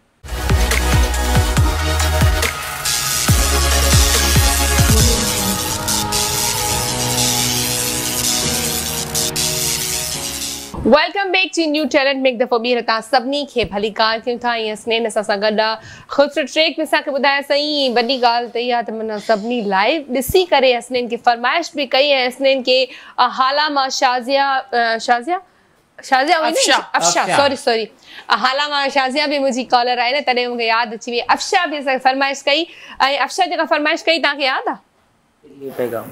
A: welcome back to new talent में हिकु दफ़ो ॿीहर तव्हां सभिनी खे भली ॻाल्हि कयूं था? ईअं स्नेह सां गॾु आहे ख़ूबसूरत ट्रेक में असांखे ॿुधाए सही वॾी ॻाल्हि त इहा आहे त माना सभिनी लाइव ॾिसी करे हसनैन खे फरमाइश बि कई ऐं हसनैन खे हाला माँ शाज़िया शाज़िया? शाज़िया हुई
B: अफशा।
A: अफशा
C: अफशा।
A: सॉरी सॉरी हाला माँ शाज़िया बि मुंहिंजी कॉलर आहे न तॾहिं मूंखे यादि अची वई अफशा बि असांखे फरमाइश कई ऐं अफशा जेका फरमाइश कई तव्हांखे यादि आहे
D: ये पैगाम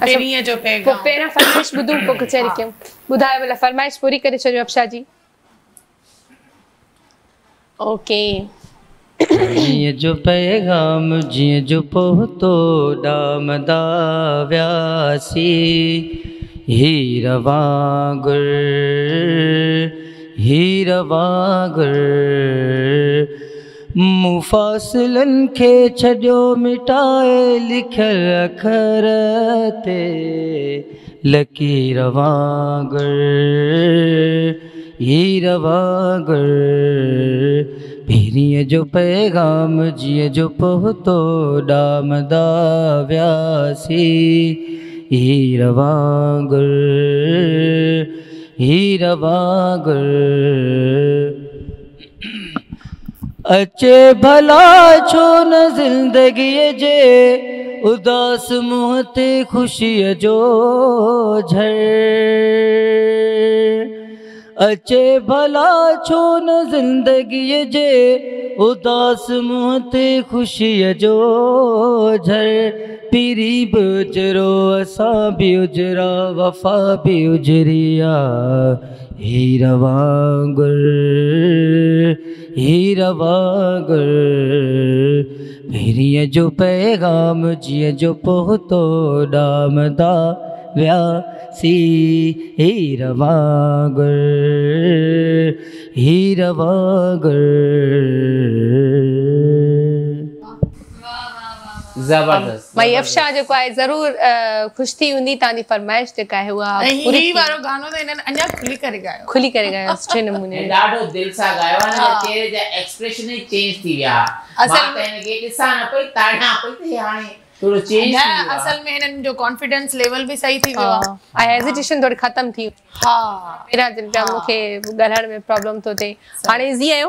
A: अच्छा
B: पीरीअ जो
A: पोइ
B: पैगाम
A: पहिरियाँ फरमाइश ॿुधूं पोइ कचहरी कयूं? ॿुधायो भला फरमाइश पूरी करे छॾियो अफशा जी ओके
E: जीअं जो पैगाम जीअं जो पहुतो ॾामदा वियासी। हीर वांगुर हीर वांगुर। मुफ़ासिलनि खे छॾियो मिटाए लिखियल अखर ते। लकीर वांगुर हीर वांगुर पीरीअ जो पैगाम जीअं जो पहुतो ॾामदा वियासी। हीर वांगुर हीर वांगुर अचे भला छो न ज़िंदगीअ जे उदास मुंहं ते ख़ुशीअ जो झर। अचे भला छो न ज़िंदगीअ जे। उदास मुंहं ते ख़ुशीअ जो झर। पीरी बि उजरो, असां बि उजरा, वफ़ा बि उजरी आहे हीर वांगुर हीर वांगुर पीरीअ जो पैगाम जीअं जो पहुतो ॾामदा व्यासी हीर हीरवागर हीर
C: ज़बरदस्त
A: मई अफशा जेको आहे ज़रूर ख़ुशि थी हूंदी तव्हांजी फरमाइश जेका आहे उहा पूरी
B: वारो गानो त हिननि अञा खुली करे ॻायो
A: खुली करे ॻायो सुठे नमूने
C: ॾाढो दिलि सां ॻायो आहे। न चेहरे जा एक्सप्रेशन ई चेंज थी विया
B: असल
C: में- हिनखे ॾिसां न पई ताड़ियाँ पई त हे हाणे थोरो चेंज थी
B: न असल में हिननि जो कॉन्फिडेंस लेवल बि सही थी वियो आहे
A: ऐं हेजिटेशन थोरी ख़तम थी।
B: हा।
A: पहिरियाँ जिन मूंखे ॻाल्हाइण में प्रॉब्लम थो। थिए हाणे ईज़ी आहियो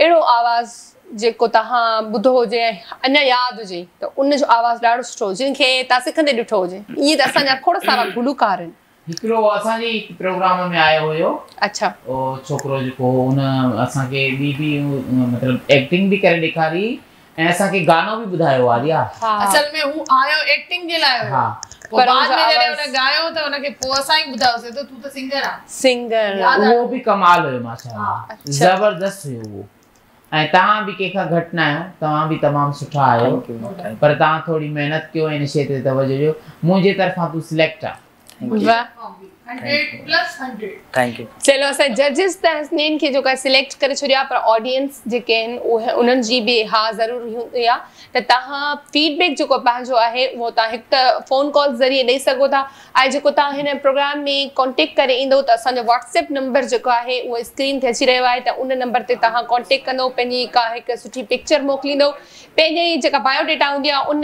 A: अहिड़ो आवाज़ जेको तव्हां ॿुधो हुजे ऐं अञा यादि हुजे त उन जो आवाज़ ॾाढो सुठो हुजे जिनखे तव्हां सिखंदे ॾिठो हुजे। त असांजा खोड़ सारा गुलूकार आहिनि।
C: हिकिड़ो असांजे प्रोग्राम में आयो हुयो।
A: अच्छा।
C: उहो छोकिरो जेको हुन असांखे ॿी बि मतिलबु एक्टिंग बि करे ॾेखारी ऐं असांखे गानो बि ॿुधायो आहे रिया
A: हा।
B: असल में हू आयो एक्टिंग जे लाइ।
C: हा।
A: पर
B: बाद में जॾहिं हुन ॻायो त हुनखे पोइ असां ई ॿुधायोसीं त तूं त सिंगर आहे।
A: सिंगर?
C: उहो बि कमाल हुयो माशाल्लाह।
A: अच्छा।
C: ज़बरदस्त हुयो उहो। ऐं तव्हां बि कंहिंखां घटि न आहियो तव्हां बि तमामु सुठा आहियो। पर तव्हां थोरी महिनत कयो हिन क्षेत्र ते तवजो ॾियो। मुंहिंजे तरफ़ां तूं सिलेक्ट आहे
D: यू
A: वाह
B: hundred plus hundred
D: thank you
A: चलो असां जजिस त हसनैन खे जेको आहे सिलेक्ट करे छॾिया पर ऑडियंस जेके आहिनि उहे उन्हनि जी बि हा ज़रूरु हूंदी आहे त तव्हां फीडबैक जेको पंहिंजो आहे उहो तव्हां हिकु त फ़ोन कॉल ज़रिए ॾेई सघो था। ऐं जेको तव्हां हिन प्रोग्राम में कॉन्टेक्ट करे ईंदो त असांजो व्हाट्सएप नंबर जेको आहे उहो स्क्रीन ते अची रहियो आहे त उन नंबर ते तव्हां कॉन्टेक्ट कंदो पंहिंजी का हिकु सुठी पिक्चर मोकिलींदो पंहिंजी जेका बायोडेटा हूंदी आहे उन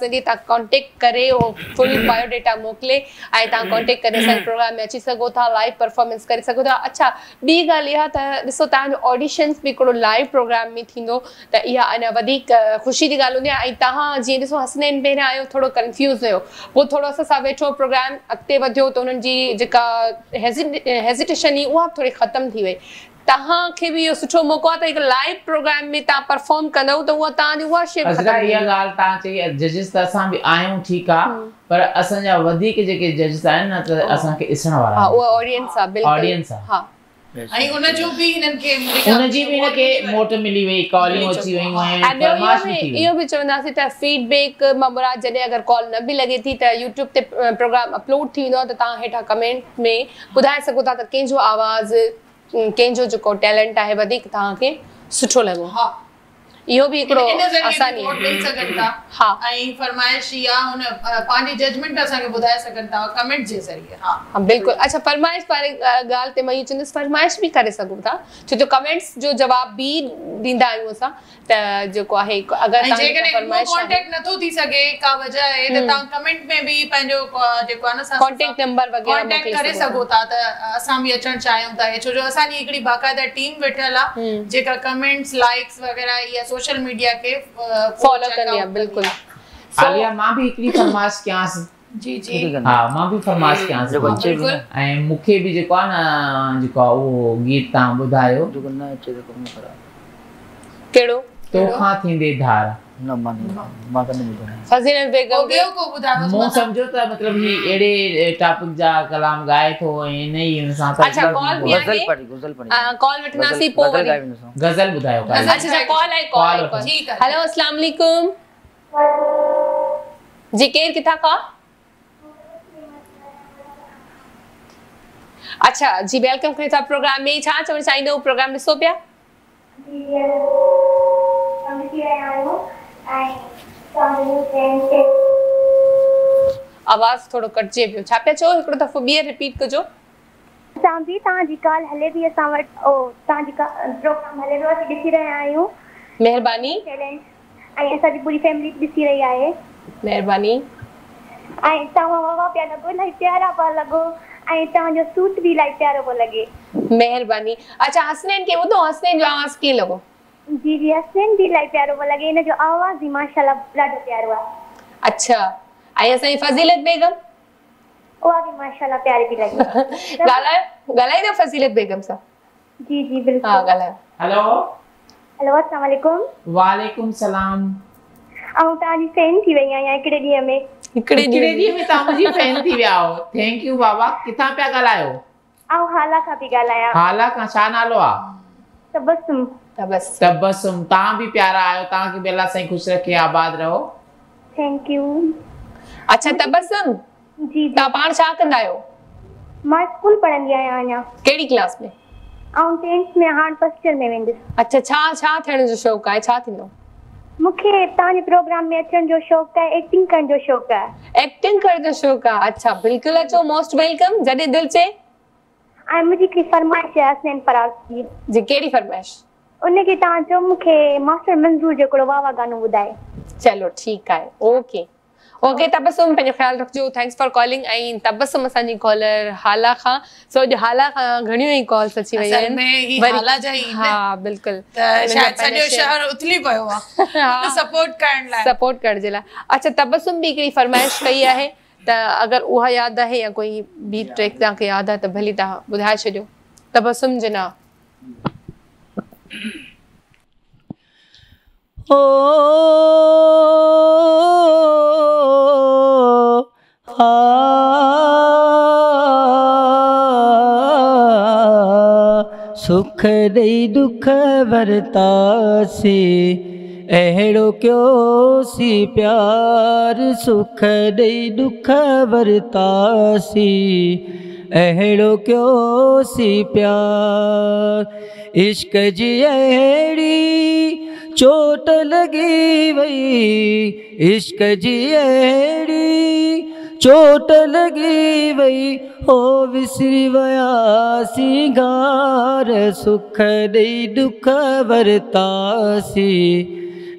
A: ज़रिए तव्हां कॉन्टेक्ट करे उहो फुल बायोडेटा मोकिले ऐं तव्हां कॉन्टेक्ट करे असांजे प्रोग्राम में अची सघो था लाइव परफॉर्मेंस करे सघो था। अच्छा ॿी ॻाल्हि इहा त, ॾिसो बि लाइव प्रोग्राम में थींदो, त इहा ख़ुशी जी ॻाल्हि हूंदी आहे। ऐं तव्हां जीअं आयो थोरो कंफ्यूज़ हुयो। पोइ थोरो असां वेठो प्रोग्राम अॻिते वधियो, त हेज़िटेशन हुई, उहा थोरी ख़तम थी वई। तव्हांखे बि इहो सुठो मौक़ो आहे त हिकु लाइव प्रोग्राम में तव्हां परफॉर्म कंदव त उहा तव्हांजी उहा शइ
C: इहा ॻाल्हि तव्हां चई जजिस त असां बि आहियूं ठीकु आहे पर असांजा वधीक जेके जजिस आहिनि न त असांखे ॾिसण वारा
A: हा
C: आहिनि।
A: उहा ऑडियंस आहे बिल्कुलु।
C: Audience आहे।
A: हा।
B: ऐं उनजो बि हिननि खे
C: हुनजी बि हिनखे मोट मिली वई कॉलियूं अची वयूं
A: इहो
C: फरमाइश
A: बि
C: थी
A: इहो बि चवंदासीं त फीडबैक माँ मुराद जॾहिं अगरि कॉल न बि लॻे थी त यूट्यूब ते प्रोग्राम अपलोड थी वेंदो आहे त तव्हां हेठां कमेंट में ॿुधाए सघो था त कंहिंजो आवाज़ कंहिंजो जेको टैलेंट है वधीक तव्हांखे सुठो लॻो?
B: हा
A: इहो बि हिकिड़ो आसानी
B: ॾेई सघनि था।
A: हा।
B: ऐं फरमाइश या हुन पंहिंजी जजमेंट असांखे ॿुधाए सघनि था कमेंट जे ज़रिए। हा।
A: बिल्कुलु। अच्छा फरमाइश वारे ॻाल्हि ते माँ इहो चवंदसि फरमाइश बि करे सघूं था। छो जो कमेंट्स जो जवाब बि ॾींदा आहियूं असां। त जेको आहे अगरि
B: जेकॾहिं कॉन्टेक्ट नथो थी सघे का वजह आहे त तव्हां कमेंट में बि पंहिंजो जेको आहे न
A: कॉन्टेक्ट नंबर वग़ैरह
B: कॉन्टेक्ट करे
A: सघो
B: था। त असां बि अचणु चाहियूं था। छो जो असांजी हिकिड़ी बाक़ाइदा टीम वेठल आहे जेका कमेंट्स लाइक्स वग़ैरह या सोशल मीडिया के
A: फॉलो कर लिया बिल्कुल। [laughs]
C: आलिया माँ बि हिकिड़ी फरमाइश कयांसि
B: जी जी।
C: हा माँ बि फरमाइश कयांसि
B: बिल्कुलु।
C: ऐं मूंखे बि जेको आहे न जेको आहे उहो गीत तव्हां ॿुधायो
D: त
A: कहिड़ो
C: तोखां थींदे धार।
D: न माँ माँ कॾहिं ॿुधो
A: फज़ीलत बेगम
B: ॿियो को ॿुधायो
C: मूं सम्झो त मतिलबु ही अहिड़े टॉपिक जा कलाम ॻाए थो ऐं इन ई हुन सां
A: अच्छा, कॉल बि आहे?
D: गज़ल पढ़ी गज़ल पढ़ी
A: कॉल वठंदासीं पोइ वरी
C: गज़ल ॿुधायो
A: अच्छा अच्छा कॉल आहे कॉल
B: ठीकु आहे।
A: हेलो अस्सलाम वालेकुम। जी केरु किथां खां अच्छा जी वेलकम कयो था प्रोग्राम में। छा चवणु चाहींदो प्रोग्राम ॾिसो पिया आवाज़ थोरो कटिजे पियो। छा पिया चओ? हिकिड़ो दफ़ो ॿीहर रिपीट कजो।
H: असां बि तव्हांजी कॉल हले बि असां वटि ओ तव्हांजी प्रोग्राम हले पियो असीं ॾिसी रहिया आहियूं।
A: महिरबानी।
H: टैलेंट ऐं असांजी पूरी फैमिली ॾिसी रही आहे।
A: महिरबानी।
H: ऐं तव्हां वाह पिया लॻो इलाही प्यारा पिया लॻो ऐं तव्हांजो सूट बि इलाही प्यारो पियो लॻे।
A: महिरबानी। अच्छा हसनैन खे ॿुधो? हसनैन जो आवाज़ कीअं लॻो?
H: जी जी हसनैन बि इलाही प्यारो पियो लॻे हिन जो आवाज़ ई माशाल्लाह ॾाढो प्यारो आहे
A: अच्छा ऐं असांजी फज़ीलत बेगम?
H: उहा बि माशाल्लाह प्यारी भी पई लॻे
A: ॻाल्हायो [laughs] ॻाल्हाईंदो फज़ीलत बेगम सां?
H: जी जी
A: हा
H: बिल्कुल
A: ॻाल्हायो
C: हेलो।
H: हेलो अस्सलाम वालेकुम
C: वालेकुम सलाम।
H: ऐं तव्हांजी फ़ैन थी वई आहियाँ हिकिड़े ॾींहं में
A: ॾींहं
C: ॾींहं में तव्हां मुंहिंजी फ़ैन थी विया हो थैंक यू बाबा किथां पिया ॻाल्हायो
H: ऐं हाला खां पई ॻाल्हायां
C: हाला खां छा नालो आहे
H: तबस्सुम
A: त बस।
C: तबसुम तव्हां बि प्यारा आहियो तव्हांखे बि अलाह साईं ख़ुशि रखे आबाद रहो।
H: थैंक यू
A: अच्छा तबसम
H: जी जी।
A: तव्हां पाण छा कंदा आहियो
H: माँ स्कूल पढ़ंदी आहियाँ अञा।
A: कहिड़ी क्लास में?
H: ऐं टेंथ में हाणे फ़र्स्ट ईयर में वेंदसि
A: अच्छा छा छा थियण जो शौक़ु आहे छा थींदो?
H: मूंखे तव्हांजे प्रोग्राम में अचण जो शौक़ु आहे एक्टिंग करण जो शौक़ु आहे।
A: एक्टिंग करण जो शौक़ु आहे अच्छा बिल्कुलु अचो मोस्ट वेलकम जॾहिं दिलि चए
H: ऐं मुंहिंजी हिकिड़ी फरमाइश आहे हसनैन फराज़ जी।
A: जी कहिड़ी फरमाइश?
H: उनखे तव्हां चओ मूंखे मास्टर मंज़ूर जो हिकिड़ो वाह वाह गानो ॿुधाए।
A: चलो ठीकु आहे। ओके। ओके तबसुम पंहिंजो ख़्यालु रखिजो। थैंक्स फॉर कॉलिंग ऐं तबसुम असांजी कॉलर हाला खां। सो अॼु हाला खां घणियूं ई कॉल्स अची वियूं आहिनि।
B: ही हाला जा ई।
A: हा बिल्कुलु।
B: सॼो शहर उथली पियो आहे। सपोर्ट करण लाइ।
A: सपोर्ट करण जे लाइ। अच्छा तबसुम बि हिकिड़ी फरमाइश कई आहे त अगरि उहा यादि आहे या कोई ॿी ट्रैक तव्हांखे यादि आहे त भली तव्हां ॿुधाए छॾियो। तबसुम जे ना
E: ओ सुख दे दुख वरतासी अहिड़ो कयो सी प्यार, सुख ॾेई दुख वरतासी? अहिड़ो कयो सी प्यार? इश्क जी अहिड़ी चोट लॻी वई। इश्क जी अहिड़ी चोट लॻी वई। हो विसरी विया सिंगार सुख ॾेई दुख वरतासी।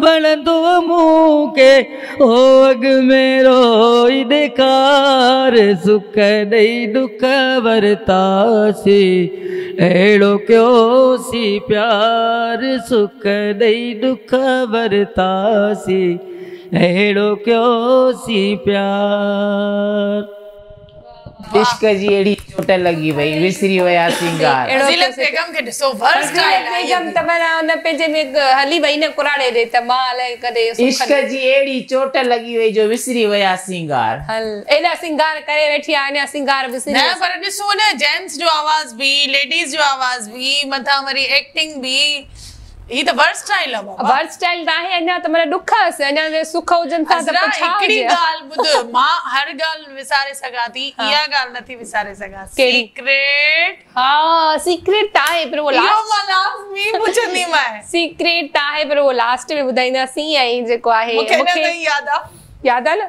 E: वणंदो मूंखे ओ अॻ में रोई सुख ॾेई दुख वरतासी अहिड़ो कयो सी प्यार, सुख ॾेई दुख वरतासी अहिड़ो कयो प्यार?
C: इश्क जी अहिड़ी चोट लॻी वई विसरी विया सिंगार
A: अहिड़ो
B: बेगम खे ॾिसो वर्स्ट आहे
A: बेगम त माना हुन पंहिंजे में हली वई न कुराड़े ॾे त माँ अलाए कॾहिं
C: इश्क जी अहिड़ी चोट लॻी वई जो विसरी विया सिंगार
A: हल एॾा सिंगार करे वेठी आहे अञा सिंगार विसरी
B: न पर ॾिसो न जेंट्स जो आवाज़ बि लेडीज़ जो आवाज़ बि मथां वरी एक्टिंग बि ही त वर्स्ट स्टाइल आहे बाबा
A: वर्ड स्टाइल त आहे अञा त माना ॾुख हसि अञा जे सुख हुजनि त
B: अज़रा,
A: पोइ छा
B: हिकिड़ी
A: हुजे?
B: ॻाल्हि ॿुध माँ हर ॻाल्हि विसारे सघां थी इहा ॻाल्हि नथी विसारे
A: कहिड़ी?
B: सीक्रेट
A: हा सीक्रेट त आहे पर वो लास्ट
B: माँ लाज़मी पुछंदी माँ
A: सीक्रेट त आहे पर वो लास्ट में
B: यादि
A: न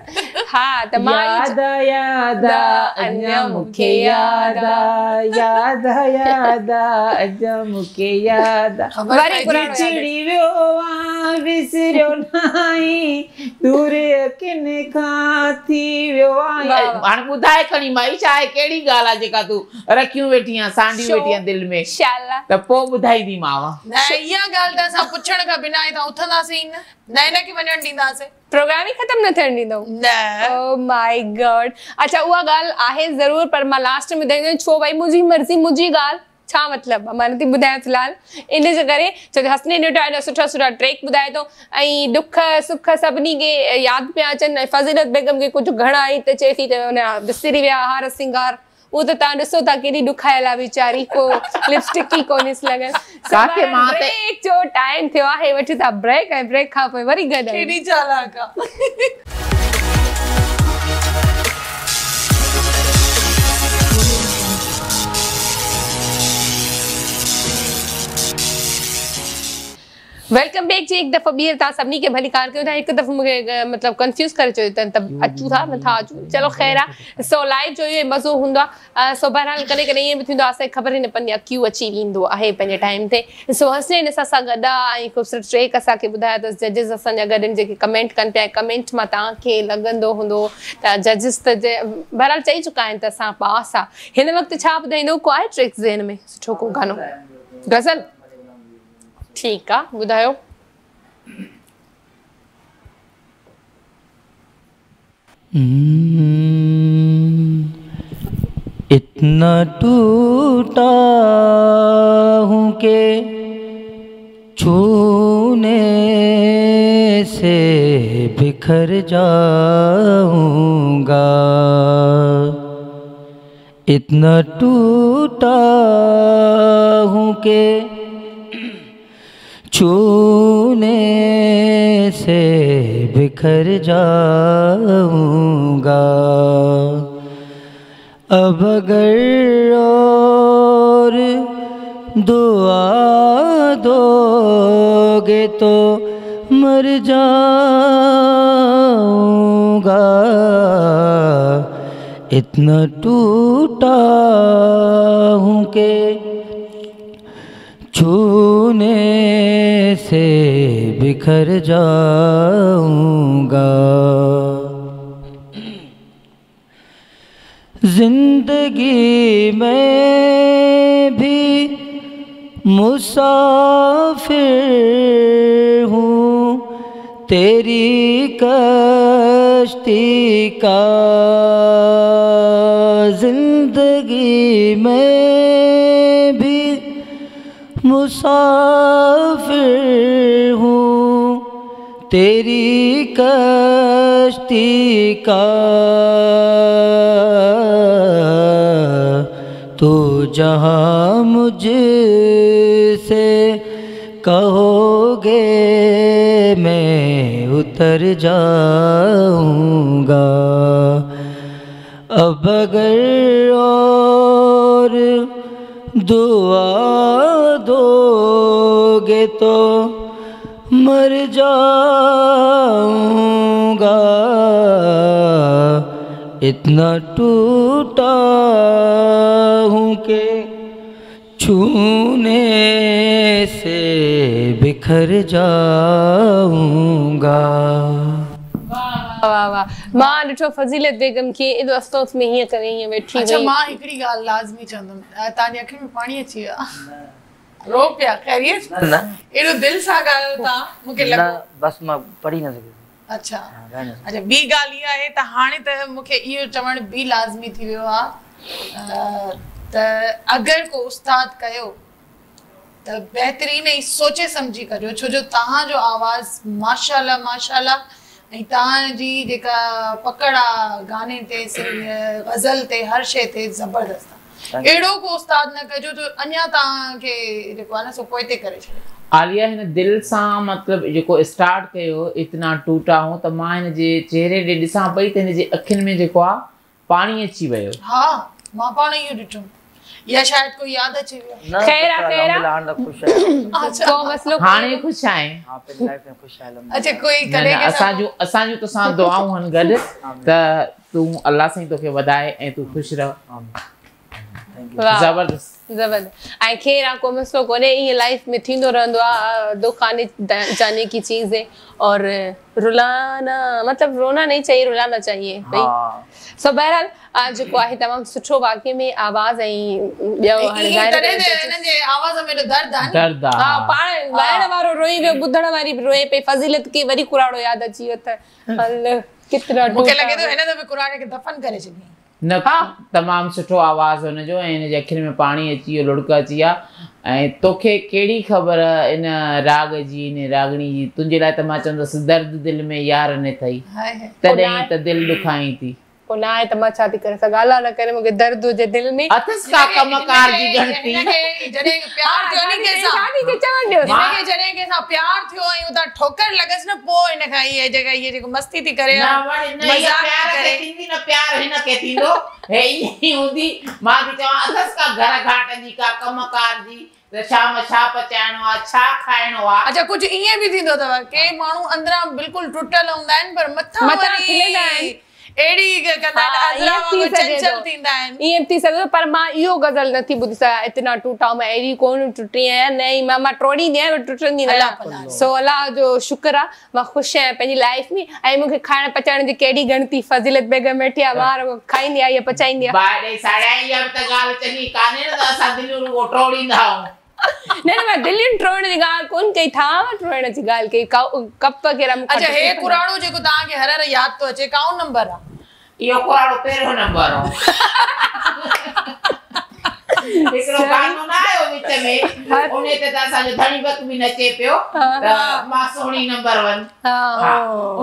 A: हा त ई
C: याद याद अञा मूंखे याद याद याद अञा मूंखे याद
B: ख़बर
A: वरी
B: पइजी
A: पुराणो
B: वई।
A: यादि।
C: चिड़ी वियो विसरियो नाई दूर किन खां थी वियो आहे। हाणे ॿुधाए खणी माई छा आहे कहिड़ी ॻाल्हि आहे जेका तूं रखियूं वेठी आहे सांडियूं वेठी आहे दिलि में त पोइ ॿुधाईंदीमांव
B: न इहा ॻाल्हि त असां पुछण खां बिना उथंदासीं न न हिनखे वञणु ॾींदासीं
A: प्रोग्राम ई ख़तम न थियण ॾींदव
B: न।
A: ओ माय गॉड अच्छा उहा ॻाल्हि आहे ज़रूर पर माँ लास्ट में ॿुधाईंदमि छो भई मुंहिंजी मर्ज़ी मुंहिंजी ॻाल्हि छा मतिलबु माँ नथी ॿुधायां फ़िलहाल। इन जे करे छो जो हसने न्यूटा एॾा सुठा सुठा ट्रैक ॿुधाए थो ऐं दुख सुख सभिनी खे यादि पिया अचनि ऐं फज़ीलत बेगम खे कुझु घणा ई त चए थी त हुन विसरी विया हार सिंगार उहो त तव्हां ॾिसो था केॾी ॾुखायल आहे वीचारी को। लिपस्टिक ई कोन्हेसि लॻल
C: काके माँ त-
A: जो टाइम थियो आहे वठी था ब्रेक ऐं ब्रेक खां पोइ वरी गॾु।
B: केॾी चालाक। आहे [laughs]
A: वेलकम बैक जी एक दफ़ो ॿीहर तव्हां सभिनी खे भली कार कयो था हिकु दफ़ो मतिलबु कंफ्यूज़ करे चयो अथनि त अचूं था नथा अचूं चलो ख़ैर आहे सो लाइव जो इहो मज़ो हूंदो आहे सो बहरहाल कॾहिं कॾहिं ईअं बि थींदो आहे असांखे ख़बर ई न पवंदी आहे क्यू अची वेंदो आहे पंहिंजे टाइम ते। सो हसनैन असां सां गॾु आहे ऐं ख़ूबसूरत ट्रेक असांखे ॿुधायो अथसि जजिस असांजा गॾु आहिनि जेके कमेंट कनि पिया कमेंट माँ तव्हांखे लॻंदो हूंदो त जजिस त जे बहरहाल चई चुका आहिनि त असां पास। आहे हिन वक़्तु छा ॿुधाईंदो को आहे ट्रेक ज़हन में सुठो को गानो। गज़ल। ठीकु आहे ॿुधायो
E: हम्म, इतना टूटा हूँ के छूने से बिखर जाऊँगा। इतना टूटा हूँ के छूने से बिखर जाऊँगा। अब अगर और दुआ दोगे तो मर जाऊँगा। इतना टूटा हूँ के छूने से बिखर जाऊँगा। ज़िंदगी में भी मुसाफिर हूँ तेरी कश्ती का। ज़िंदगी में तेरी कश्ती का तो जहाँ मुझसे कहोगे, मैं उतर जाऊँगा। अब अगर और दुआ दोगे तो मर जाऊँगा। इतना टूटा हूँ के छूने से बिखर जाऊँगा।
A: वाह वाह माँ ॾिठो फज़ीलत बेगम खे एॾो अफ़सोस में हीअं करे हीअं वेठी
B: अच्छा माँ हिकिड़ी ॻाल्हि लाज़मी चवंदमि तव्हांजी अखियुनि में पाणी अची वियो आहे रो पिया खैरियत
D: न
B: एॾो दिलि सां ॻाल्हायो तव्हां मूंखे लॻो
D: बसि माँ पढ़ी न सघियुसि
B: अच्छा अच्छा ॿी ॻाल्हि इहा आहे त हाणे त मूंखे इहो चवणु बि लाज़मी थी वियो आहे त अगरि को उस्ताद कयो त बहितरीन ई सोचे सम्झी करियो छो जो तव्हांजो आवाज़ माशाल्लाह माशाल्लाह ऐं तव्हांजी जेका पकड़ आहे गाने ते गज़ल ते हर शइ ते ज़बरदस्त अहिड़ो को उस्ताद न कजो जो अञा तव्हांखे जेको आहे न सो पोइते करे छॾे
C: आलिया हिन दिलि सां मतिलबु जेको स्टार्ट कयो इतना टूटा हूँ त माँ हिन जे चहिरे ॾे ॾिसां पई त हिन जे अखियुनि में जेको आहे पाणी अची वियो
B: हा माँ पाण इहो ॾिठो या शायदि कोई यादि अची वियो
A: ख़ैर आहे, ख़ैर। आहे।
D: त
B: अच्छा।
A: को मसलो
C: हाणे ख़ुशि आहे
D: हा पंहिंजी लाइफ में ख़ुशि आहियाँ
B: अच्छा। कोई
C: न
B: कॾहिं कंहिंसां-
C: असांजूं असांजूं तोसां दुआऊं आहिनि गॾु [laughs] त तूं अलाह साईं तोखे वधाए ऐं तूं ख़ुशि रह।
D: आमीन।
C: ज़बरदस्त।
A: ज़बरदस्त। ऐं ख़ैर आहे को मसलो कोन्हे ईअं लाइफ में थींदो रहंदो आहे दुख आने जाने की चीज़ और रुलाना मतलब रोना नहीं चाहिए रुलाना चाहिए भई। सो बहरहाल आज जेको आहे तमामु सुठो वाक़ई में आवाज़ ऐं ॿियो हाणे
B: आवाज़ में दर्द आहे
C: दर्द
A: हा
C: आहे
A: पाण ॻाइण वारो रोई वियो ॿुधण वारी बि रोए पई फज़ीलत खे वरी कुराड़ो यादि अची वियो त हल केतिरा
B: मूंखे लॻे थो हिन दफ़े क़ुर खे दफ़न करे छॾी
C: न तमामु सुठो आवाज़ हुनजो ऐं हिन जे अखियुनि में पाणी अची वियो लुड़क अची विया ऐं तोखे कहिड़ी ख़बर इन राग जी इन रागणी जी? तुंहिंजे लाइ त माँ चवंदसि दर्द दिलि में यार न अथई तॾहिं त दिलि ॾुखाई थी।
A: पोइ ना आहे त माँ छा थी करे सघां अलाह न करे मूंखे दर्द हुजे दिलि में
C: अथसि का कमकार जी घंटी
B: जॾहिं प्यार थियो नी कंहिंसां
A: छा थी चए चवण ॾियो।
B: हिनखे जॾहिं कंहिंसां प्यार थियो ऐं उतां ठोकर लॻसि न पोइ हिन खां इहे जेका इहे जेको मस्ती थी करे
C: न वरी न इहा
B: मज़ाक थी
C: प्यार खे
B: करे
C: थींदी न प्यार हिन खे थींदो। हे ई हूंदी। माँ थी चवां अथसि का घर घाट जी का कमकार जी शाम छा पचाइणो आहे छा खाइणो आहे
B: अच्छा कुझु ईअं बि थींदो अथव के माण्हू अंदरां बिल्कुलु टुटल हूंदा आहिनि पर मथां
A: मथां खिलंदा आहिनि।
B: अहिड़ी कंदा आहिनि
A: ईअं बि थी सघे थो, पर माँ इहो गज़ल नथी ॿुधी सघां इतना टूटा मैं अहिड़ी कोन टुटी आहियाँ न ई माँ माँ टोड़ींदी आहियाँ टुटंदी न आहियाँ सो अलाह जो शुक्र आहे माँ ख़ुशि आहियाँ पंहिंजी लाइफ में ऐं मूंखे खाइण पचाइण जी गणती फज़ीलत बेगम वेठी आहे खाईंदी आहे या पचाईंदी आहे
C: त त
A: माँ दिल्ली टोड़ण जी ॻाल्हि कोन कई था? ॻाल्हि कई का- कप कहिड़ा
B: अच्छा हे कुराणो जेको तव्हांखे हर हर यादि थो अचे काउं नंबर आहे
C: इहो कुराड़ो पहिरियों नंबर हो। [laughs] हिकिड़ो गानो न आयो विच में उन ते त असांजो धणी बक बि नचे पियो त माँ सोणी नंबर वन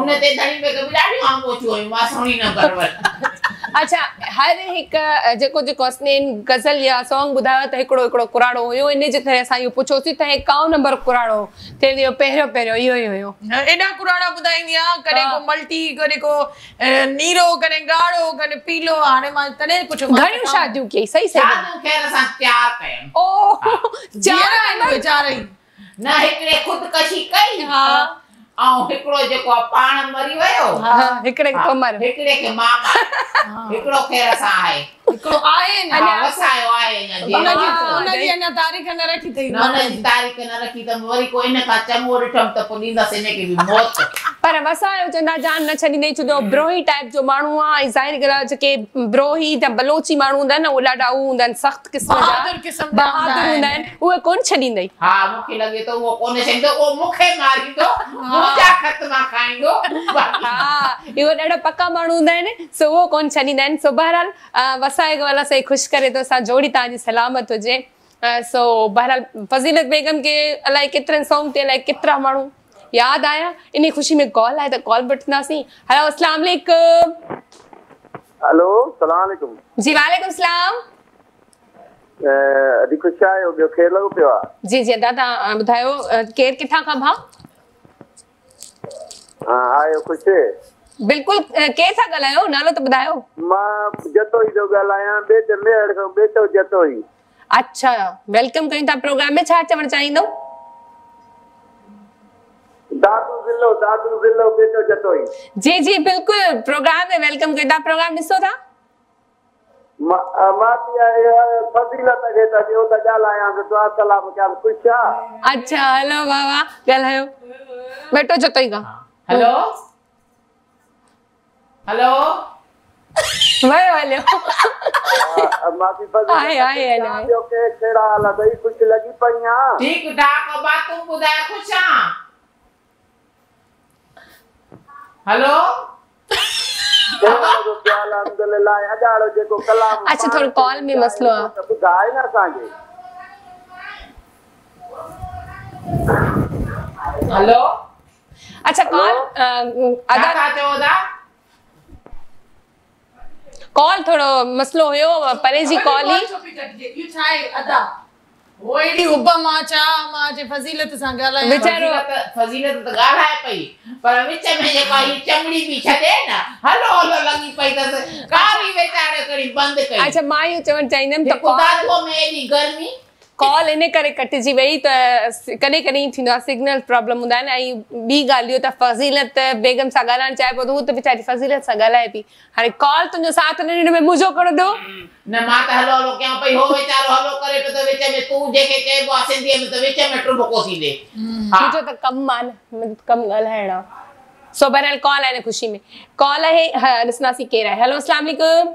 C: उन ते धणी बक बि ॾाढियूं आमोचूं हुयूं माँ सोणी नंबर वन
A: अच्छा हर हिकु जेको जेको असनेन गज़ल या सॉन्ग ॿुधायो त हिकिड़ो हिकिड़ो कुराड़ो हुयो इन जे करे असां इहो पुछोसीं त हे काओ नंबर कुराड़ो ते इहो पहिरियों पहिरियों इहो ई हुयो
B: एॾा कुराड़ा ॿुधाईंदी आहे कॾहिं को मल्टी कॾहिं को नीरो कॾहिं ॻाढ़ो कॾहिं पीलो हाणे माँ तॾहिं पुछो
A: घणियूं शादियूं कई सही सही
C: शादियूं ख़ैर असां प्यार कयूं
A: ओ
B: चार
A: चार
B: आहिनि वीचारा ई
C: न हिकिड़े ख़ुदकशी कई
B: हा।
C: ऐं हिकिड़ो जेको आहे पाण मरी वियो।
A: हा हिकिड़े
C: हा,
A: को मर
C: हिकिड़े खे माँ। हिकिड़ो ख़ैर असां आहे। हा, वसायो अञा
A: हा,
B: तारीख़ न रखी अथई
C: तारीख़ न रखी त वरी को इन खां चङो ॾिठमि त पोइ ॾींदसि इनखे बि मौत
A: पर वसायो चवंदा जान न छॾींदे छो जो ब्रोही टाइप जो माण्हू आहे ऐं ज़ाहिर ॻाल्हि जेके ब्रोही या बलोची माण्हू हूंदा आहिनि न उहे ॾाढा उहे हूंदा आहिनि सख़्त क़िस्म जा
B: बहादुर हूंदा आहिनि।
A: उहे कोन छॾींदई
C: हा मूंखे लॻे थो उहो कोन छॾींदो उहो मूंखे मारींदो मुंहिंजा ख़तमा खाईंदो
A: हा इहो ॾाढा पका माण्हू हूंदा आहिनि सो उहो कोन छॾींदा आहिनि सो बहरहाल अ, वसाए वाला सही ख़ुशि करे थो असां जोड़ी तव्हांजी सलामत हुजे। सो बहरहाल फज़ीलत बेगम खे अलाए केतिरनि सॉन्ग ते अलाए केतिरा माण्हू यादि आया। इन ख़ुशी में कॉल आहे त कॉल वठंदासीं। हेलो अस्सलाम वालेकुम।
F: हेलो सलाम वालेकुम।
A: जी वालेकुम सलाम।
F: अॼु ख़ुशि आहियो ॿियो खेल लॻो पियो आहे?
A: जी जी दादा ॿुधायो केरु किथां खां भाउ?
F: हा आयो ख़ुशि।
A: बिल्कुलु केरु था ॻाल्हायो? नालो त ॿुधायो।
F: माँ जतो ई थो ॻाल्हायां ॿिए त मेहर खां बेटो जतो ई।
A: अच्छा वेलकम कयूं था प्रोग्राम में छा चवणु चाहींदो
F: दादू ज़िलो दादू ज़िलो बेटो जतो ई।
A: जी जी बिल्कुलु प्रोग्राम में वेलकम कयूं था। प्रोग्राम ॾिसो था।
F: माँ फज़ीलत खे त ॿियो त ॻाल्हायां त दुआ सलाम कयां ख़ुशि आहे
A: अच्छा हलो वाह वाह ॻाल्हायो। बेटो जतो ई खां
F: हेलो। आहे भई ख़ुशि लॻी पई आहे
C: ठीकु ठाक बातूं ॿुधाए ख़ुशि आं हेलो
F: कहिड़ो जो ख़्याल आहे अल्हम्दुलिल्लाह अॼाड़ो जेको कलाम
A: अच्छा, थोरो कॉल में मसलो।
F: त ॿुधाए न असांखे
C: हेलो
A: अच्छा कॉल
C: था
A: कॉल थोरो मसलो हुयो परे जी कॉल
B: ही। एॾी हुब माँ छा माँ जे फज़ीलत सां ॻाल्हायां
A: वीचारो-
C: फज़ीलत त ॻाल्हाए पई पर विच में जेका ही चमड़ी बि छॾे न हलो हलो लॻी पई त का कारी वेचारे करी बंदि कई
A: अच्छा माँ इहो चवणु चाहींदमि त
C: हिकु
A: कॉल
C: में एॾी गर्मी।
A: कॉल इन करे कटिजी वई त कॾहिं कॾहिं थींदो आहे सिग्नल प्रॉब्लम हूंदा आहिनि ऐं ॿी ॻाल्हि इहो त फज़ीलत बेगम सां ॻाल्हाइणु चाहे पियो त हू त वीचारी फज़ीलत सां ॻाल्हाए पई हाणे कॉल तुंहिंजो साथ न ॾिनो में मुंहिंजो कहिड़ो दो
C: न माँ त हलो हलो कयां पई हो वेचारो हलो करे पियो त विच में तूं जेके चइबो आहे सिंधीअ में त विच में टुबको थी ॾे हा
A: मुंहिंजो त कमु आहे न कमु ॻाल्हाइणु आहे सो बहरहाल कॉल आहे न ख़ुशी में कॉल आहे हा, ॾिसंदासीं केरु आहे हेलो अस्सलाम वालेकुम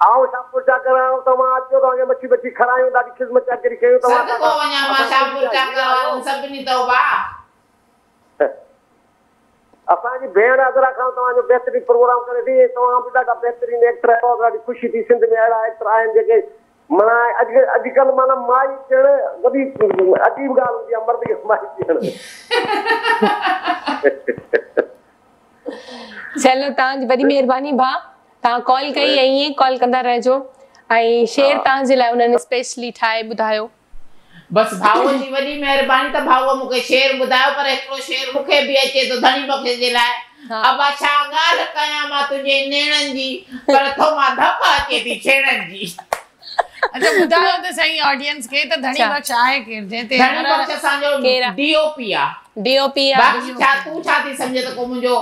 I: आऊँ छा पुछा करां तव्हां अचो तव्हांखे मच्छी बच्छी खारायूं ॾाढी ख़िदमत चाकरी कयूं
C: सदको वञां माँ छा पुछा करां सभिनी तौबा
I: असांजी भेण अदरा खां तव्हांजो बहितरीन प्रोग्राम करे ॾे तव्हां बि ॾाढा बहितरीन एक्टर आहियो ॾाढी ख़ुशी थी सिंध में अहिड़ा एक्टर आहिनि जेके माना अॼु अॼुकल्ह माना माई थियण वॾी अजीब ॻाल्हि हूंदी आहे मर्द खे माई थियण [laughs]
A: चलो तव्हांजी वॾी महिरबानी भाउ तव्हां कॉल कई ऐं ईअं कॉल कंदा रहिजो। ऐं शेर तव्हांजे लाइ उन्हनि स्पेशली ठाहे ॿुधायो।
C: बसि भाऊ जी वॾी महिरबानी त भाऊ मूंखे शेर ॿुधायो पर हिकिड़ो शेर मूंखे बि अचे थो धणी बख़्श जे लाइ। अबा छा ॻाल्हि कयां माँ तुंहिंजे नेणनि जी पर थो माँ धप अचे थी छेड़नि जी।
B: अच्छा ॿुधायो त सही ऑडियंस खे त धणी बख़्श आहे केरु? जंहिं ते
C: धणी बख़्श असांजो
A: केरु आहे?
C: डीओपी आहे। बाक़ी छा तूं छा थी सम्झे त को मुंहिंजो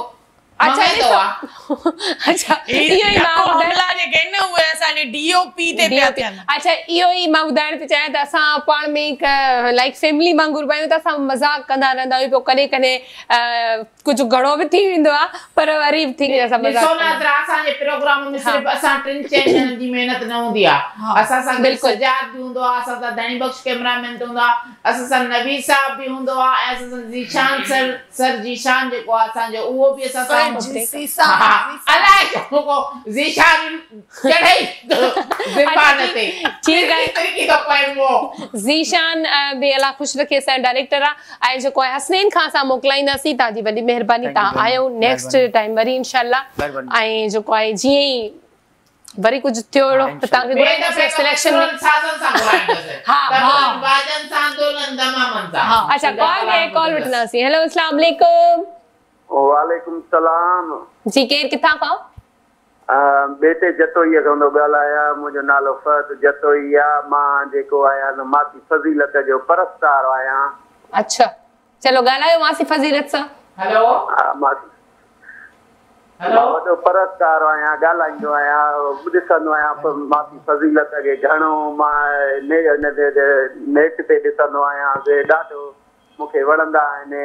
A: अच्छा [laughs] अच्छा ई माँ
B: यको
A: ॿुधायां-
B: हमला जेके आहिनि न उहे असांजे डीओपी ते पिया
A: DOP
B: थियनि
A: अच्छा इहो ई माँ ॿुधाइण थी चाहियाँ त असां पाण में हिकु लाइक फैमिली वांगुरु पायूं त असां मज़ाक कंदा रहंदा आहियूं पोइ कॾहिं कॾहिं कुझु घणो बि थी वेंदो आहे पर वरी बि थी करे असां मज़ाक
C: ॾिसो न
A: आहियूं।
C: असांजे प्रोग्राम में सिर्फ़ु असां टिनि चइनि जी महिनत न हूंदी आहे असां सां
A: बिल्कुलु।
C: सजाद बि हूंदो आहे असां सां धणी बख़्श कैमरामैन हूंदो आहे असां सां नवीद साहब बि हूंदो आहे ऐं असां सां ज़ीशान सर सर जीशान जेको आहे असांजो उहो बि असां सां को ज़ीशान चढ़ई ज़बान ते
A: ठीकु आहे।
C: तरीक़े खां पए मुंहुं
A: ज़ीशान अ, बि अलाह ख़ुशि रखे असांजो डायरेक्टर आहे जेको आहे हसनैन खां असां मोकिलाईंदासीं तव्हांजी वॾी महिरबानी तव्हां आयो नेक्स्ट टाइम वरी इनशाला ऐं जेको आहे जीअं ई वरी कुझु थियो अहिड़ो त तव्हांखे घुराईंदासीं सिलेक्शन में हा, हा।
C: बाजनि सां दोलनि दमामनि सां
A: अच्छा कॉल में कॉल वठंदासीं हेलो अस्सलाम वालेकुम
I: वालेकुम सलाम।
A: जी केरु किथां खां
I: बेटे जतोईअ खां थो ॻाल्हायां मुंहिंजो नालो फहद जतोई आहे माँ जेको आहियाँ न मासी फज़ीलत जो परस्तार आहियाँ।
A: अच्छा चलो ॻाल्हायो मासी फज़ीलत सां।
C: हेलो।
I: मासी।
C: हेलो।
I: वॾो परस्तार आहियाँ ॻाल्हाईंदो आहियाँ ॾिसंदो आहियाँ मासी फज़ीलत खे घणो माँ नेट ते ॾिसंदो आहियाँ ॾाढो मूंखे वणंदा आहिनि।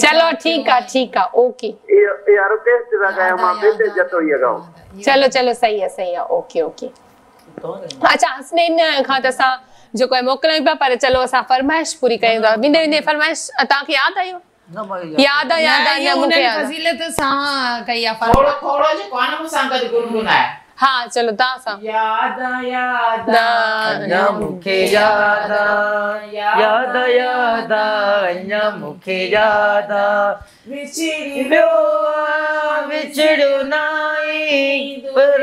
A: चलो
B: खां
A: ठीकु आहे ठीकु आहे ओके। चलो चलो सही आहे सही आहे ओके ओके। अच्छा हसनैन खां त असां जेको आहे पिया पर चलो असां फरमाइश पूरी कयूं था वेंदे वेंदे फरमाइश तव्हांखे यादि आयो। यादि आहे यादि आहे यादि आहे?
B: फज़ीलत सां कई आहे
C: थोरो। थोरो जेको आहे न मूंसां गॾु गुनगुनाए।
A: हा चलो तव्हां सां।
C: याद याद
D: अञा मूंखे याद याद याद अञा मूंखे याद
C: विछड़ी
D: वियो नाई पर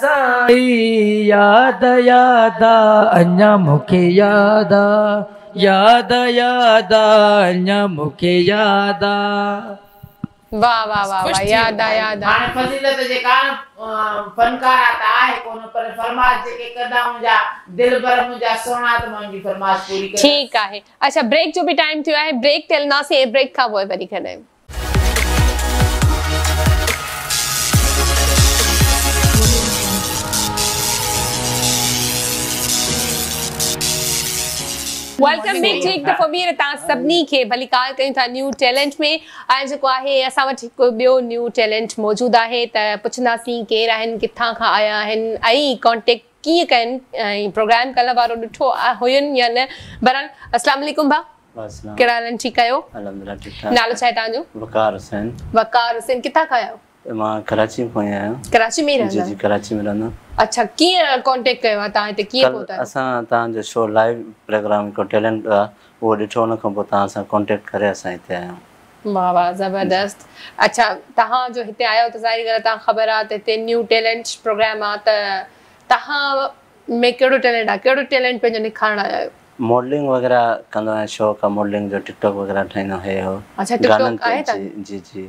D: साई याद याद याद याद याद मुखे मूंखे याद।
A: वाह वाह वाह वाह याद आहे
C: हाणे फज़ीलत जेका आहे फनकार आता है आहे कोन पर फरमाइश जेके कंदा मुंहिंजा दिल भर मुंहिंजा सोना त मुंहिंजी फरमाइश पूरी करे
A: ठीकु आहे. अच्छा ब्रेक जो बि टाइम थियो आहे ब्रेक ते हलंदासीं ब्रेक खां पोइ वरी कॾहिं वेलकम जी हिकु दफ़ो ॿीहर तव्हां सभिनी खे भली कॉल कयूं था न्यू टैलेंट में ऐं जेको आहे असां वटि हिकु ॿियो न्यू टैलेंट मौजूदु आहे त पुछंदासीं केरु आहिनि किथां खां आया आहिनि ऐं कॉन्टेक्ट कीअं कनि ऐं प्रोग्राम कल्ह वारो ॾिठो हुयुनि या न बहरहाल अस्सलाम वालेकुम
J: अस्सलाम
A: कहिड़ा हाल ठीकु आहियो
J: ठीक ठाक।
A: नालो छा आहे तव्हांजो
J: वकार हुसैन
A: वकार हुसैन किथां खां आहियो
J: माँ कराची में आहियो
A: कराची में ई
J: जी
A: रहंदा
J: जी कराची में रहंदा
A: अच्छा कीअं कॉन्टेक्ट कयो? आहे तव्हां हिते कीअं पहुता आहियो
J: असां तव्हांजो शो लाइव प्रोग्राम हिकिड़ो टैलेंट उहो ॾिठो उन खां पोइ तव्हां सां कॉन्टेक्ट करे असां हिते आया आहियूं।
A: वाह वाह ज़बरदस्त। अच्छा तव्हां जो हिते आया हो त ज़ाहिर ॻाल्हि तव्हां ख़बर आहे त हिते न्यू टैलेंट प्रोग्राम आहे त तव्हां में कहिड़ो टैलेंट आहे? कहिड़ो टैलेंट पंहिंजो निखारण आया? आहियो
J: मॉडलिंग वग़ैरह कंदो आहियाँ शौक़ु आहे मॉडलिंग जो टिकटॉक वग़ैरह ठाहींदो आहे हो
A: अच्छा,
J: ते,
A: आहे
J: जी जी।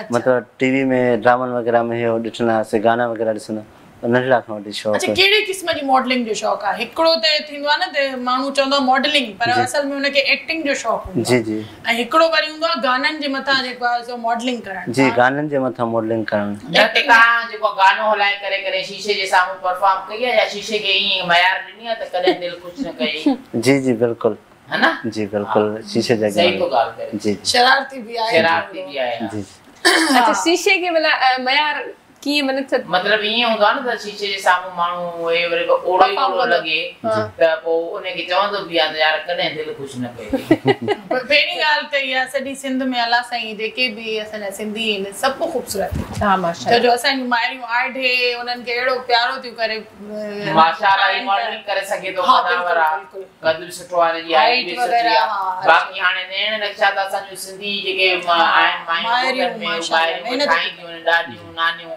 B: अच्छा।
J: मतिलबु टीवी में ड्रामनि वग़ैरह में इहो ॾिसंदा हुआसीं गाना वग़ैरह ॾिसंदा त नंढे खां वठी शौक़ु
B: अच्छा कहिड़े क़िस्म जी मॉडलिंग जो शौक़ु आहे हिकिड़ो त थींदो आहे न त माण्हू चवंदो आहे मॉडलिंग पर असल में हुनखे एक्टिंग जो शौक़ु हूंदो
J: जी जी।
B: ऐं हिकिड़ो वरी हूंदो आहे गाननि जे मथां जेको आहे सो मॉडलिंग करणु।
J: जी गाननि जे मथां मॉडलिंग करणु।
C: तव्हां जेको गानो हलाए करे करे शीशे जे साम्हूं परफॉर्म कई आहे या शीशे खे ईअं मयार ॾिनी आहे त कॾहिं दिलि ख़ुशि न कई?
J: जी जी बिल्कुलु।
C: है न?
J: जी बिल्कुलु शीशे जे
C: सही तो ॻाल्हि करे।
J: जी
B: शरारती बि आहे।
C: शरारती बि आहे
J: जी।
A: अच्छा शीशे के मला मैं मयार कीअं मतिलबु
C: मतिलबु ईअं हूंदो आहे न त शीशे जे साम्हूं माण्हू हे वरी ओड़ो ई ओड़ो। लॻे। त पोइ उनखे चवंदो बि आहे त यार कॾहिं दिलि ख़ुशि न [laughs]
B: पर पहिरीं ॻाल्हि त इहा सॼी सिंध में अला साईं जेके बि असांजा सिंधी आहिनि सभु ख़ूबसूरत।
A: हा
B: त
A: माशा
B: जो असांजी माइरियूं आॾे उन्हनि खे अहिड़ो प्यारो थियूं करे त-
C: मॉडलिंग करे सॻे थो
B: हा, बिल्कुलु,
C: आहे। कद बि सुठो आहे जी हाइट बि सुठी आहे
B: हा,
C: बाक़ी हाणे नैण नक्शा त असांजूं सिंधी जेके आहिनि मायूं
B: माइरियूं,
C: घोटनि में
B: माशाअल्लाह,
C: माइरियूं
B: महिनत
C: ठाहींदियूं ॾाढियूं नानियूं।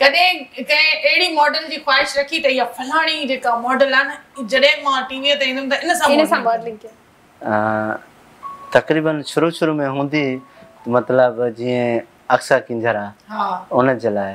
B: कॾहिं कंहिं अहिड़ी मॉडल जी ख़्वाहिश रखी त इहा फलाणी जेका मॉडल आहे न जॾहिं माँ टीवीअ ते ईंदुमि त इन सां
A: इन सां मॉडलिंग
J: तक़रीबन शुरू शुरू में हूंदी मतिलबु जीअं अक्सा किंजर आहे
B: हा।
J: उन लाइ।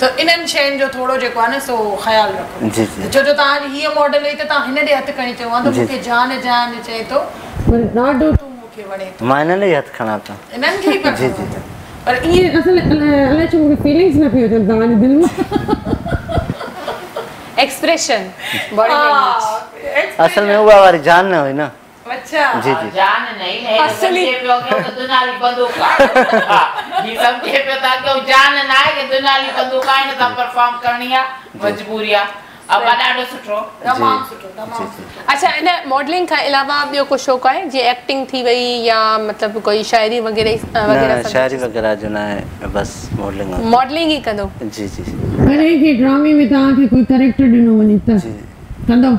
B: त इन्हनि शयुनि जो थोरो जेको आहे न सो ख़्यालु रखो।
J: जी जी।
B: छो जो तव्हांजी हीअ मॉडल हुई त तव्हां हिन ॾे हथु खणी चयो आहे त मूंखे जान जान चए थो ॾाढो तूं मूंखे वणे थो।
J: माँ हिननि ई हथु खणां था।
B: इन्हनि खे ई
J: जी, जी।
B: पर ईअं असल अलाए छो मूंखे फीलिंग्स न पियो अचनि तव्हांजे दिलि में?
A: एक्सप्रेशन बॉडी लैंग्वेज
J: असल में उहा वारी जान न हुई न।
B: अच्छा।
J: जी जी।
C: जान नहीं नहीं
A: असली।
C: पियो कि दुनाली बंदूक आहे हा ही समझे पियो था कि जान न आहे कि दुनाली बंदूक आहे न त परफॉर्म करणी आहे मजबूरी आहे अब ॾाढो सुठो।
B: तमामु सुठो तमामु सुठो।
A: अच्छा इन मॉडलिंग खां अलावा ॿियो कुझु शौक़ु आहे जीअं एक्टिंग थी वई या मतिलबु कोई शाइरी वग़ैरह वग़ैरह
J: न शाइरी वग़ैरह जो न आहे बसि मॉडलिंग
A: मॉडलिंग ई कंदो।
J: जी जी
K: एक ड्रामे में तव्हांखे कोई करेक्टर ॾिनो वञे त
J: हा
K: त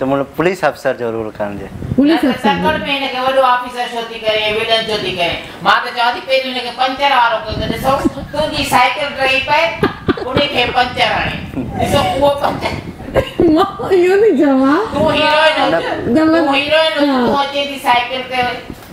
J: त मतिलबु पुलिस अफ़सर जो रोल करण जो
K: पुलिस
C: न त
K: अफ़सर
C: तकड़ में हिनखे वॾो ऑफिसर छो थी करे छो थी करे। माँ त चवां थी पहिरीं हुनखे पंचर वारो कंदो ॾिसो तुंहिंजी साइकिल रही पए उनखे पंचर हणे ॾिसो उहो पंचर।
K: माँ इहो थी चवां
C: तूं हीरोइन
K: गलत-
C: तूं हीरोइन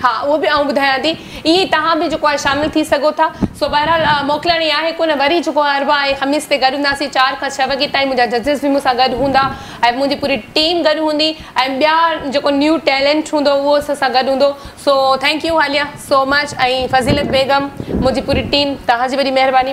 A: हा उहो बि आउं ॿुधायां थी ईअं तव्हां बि जेको आहे शामिलु थी सघो था। सो बहरहाल मोकिलणी आहे, कोन वरी जेको अरबा ऐं ख़मीस ते गॾु चारि खां छह वॻे ताईं मुंहिंजा जजिस बि मूंसां गॾु हूंदा ऐं मुंहिंजी पूरी टीम गॾु हूंदी ऐं न्यू टैलेंट हूंदो, उहो गॾु हूंदो। सो थैंक यू, हालिया सो मच फज़ीलत बेगम। मुंहिंजी पूरी टीम तव्हांजी वॾी महिरबानी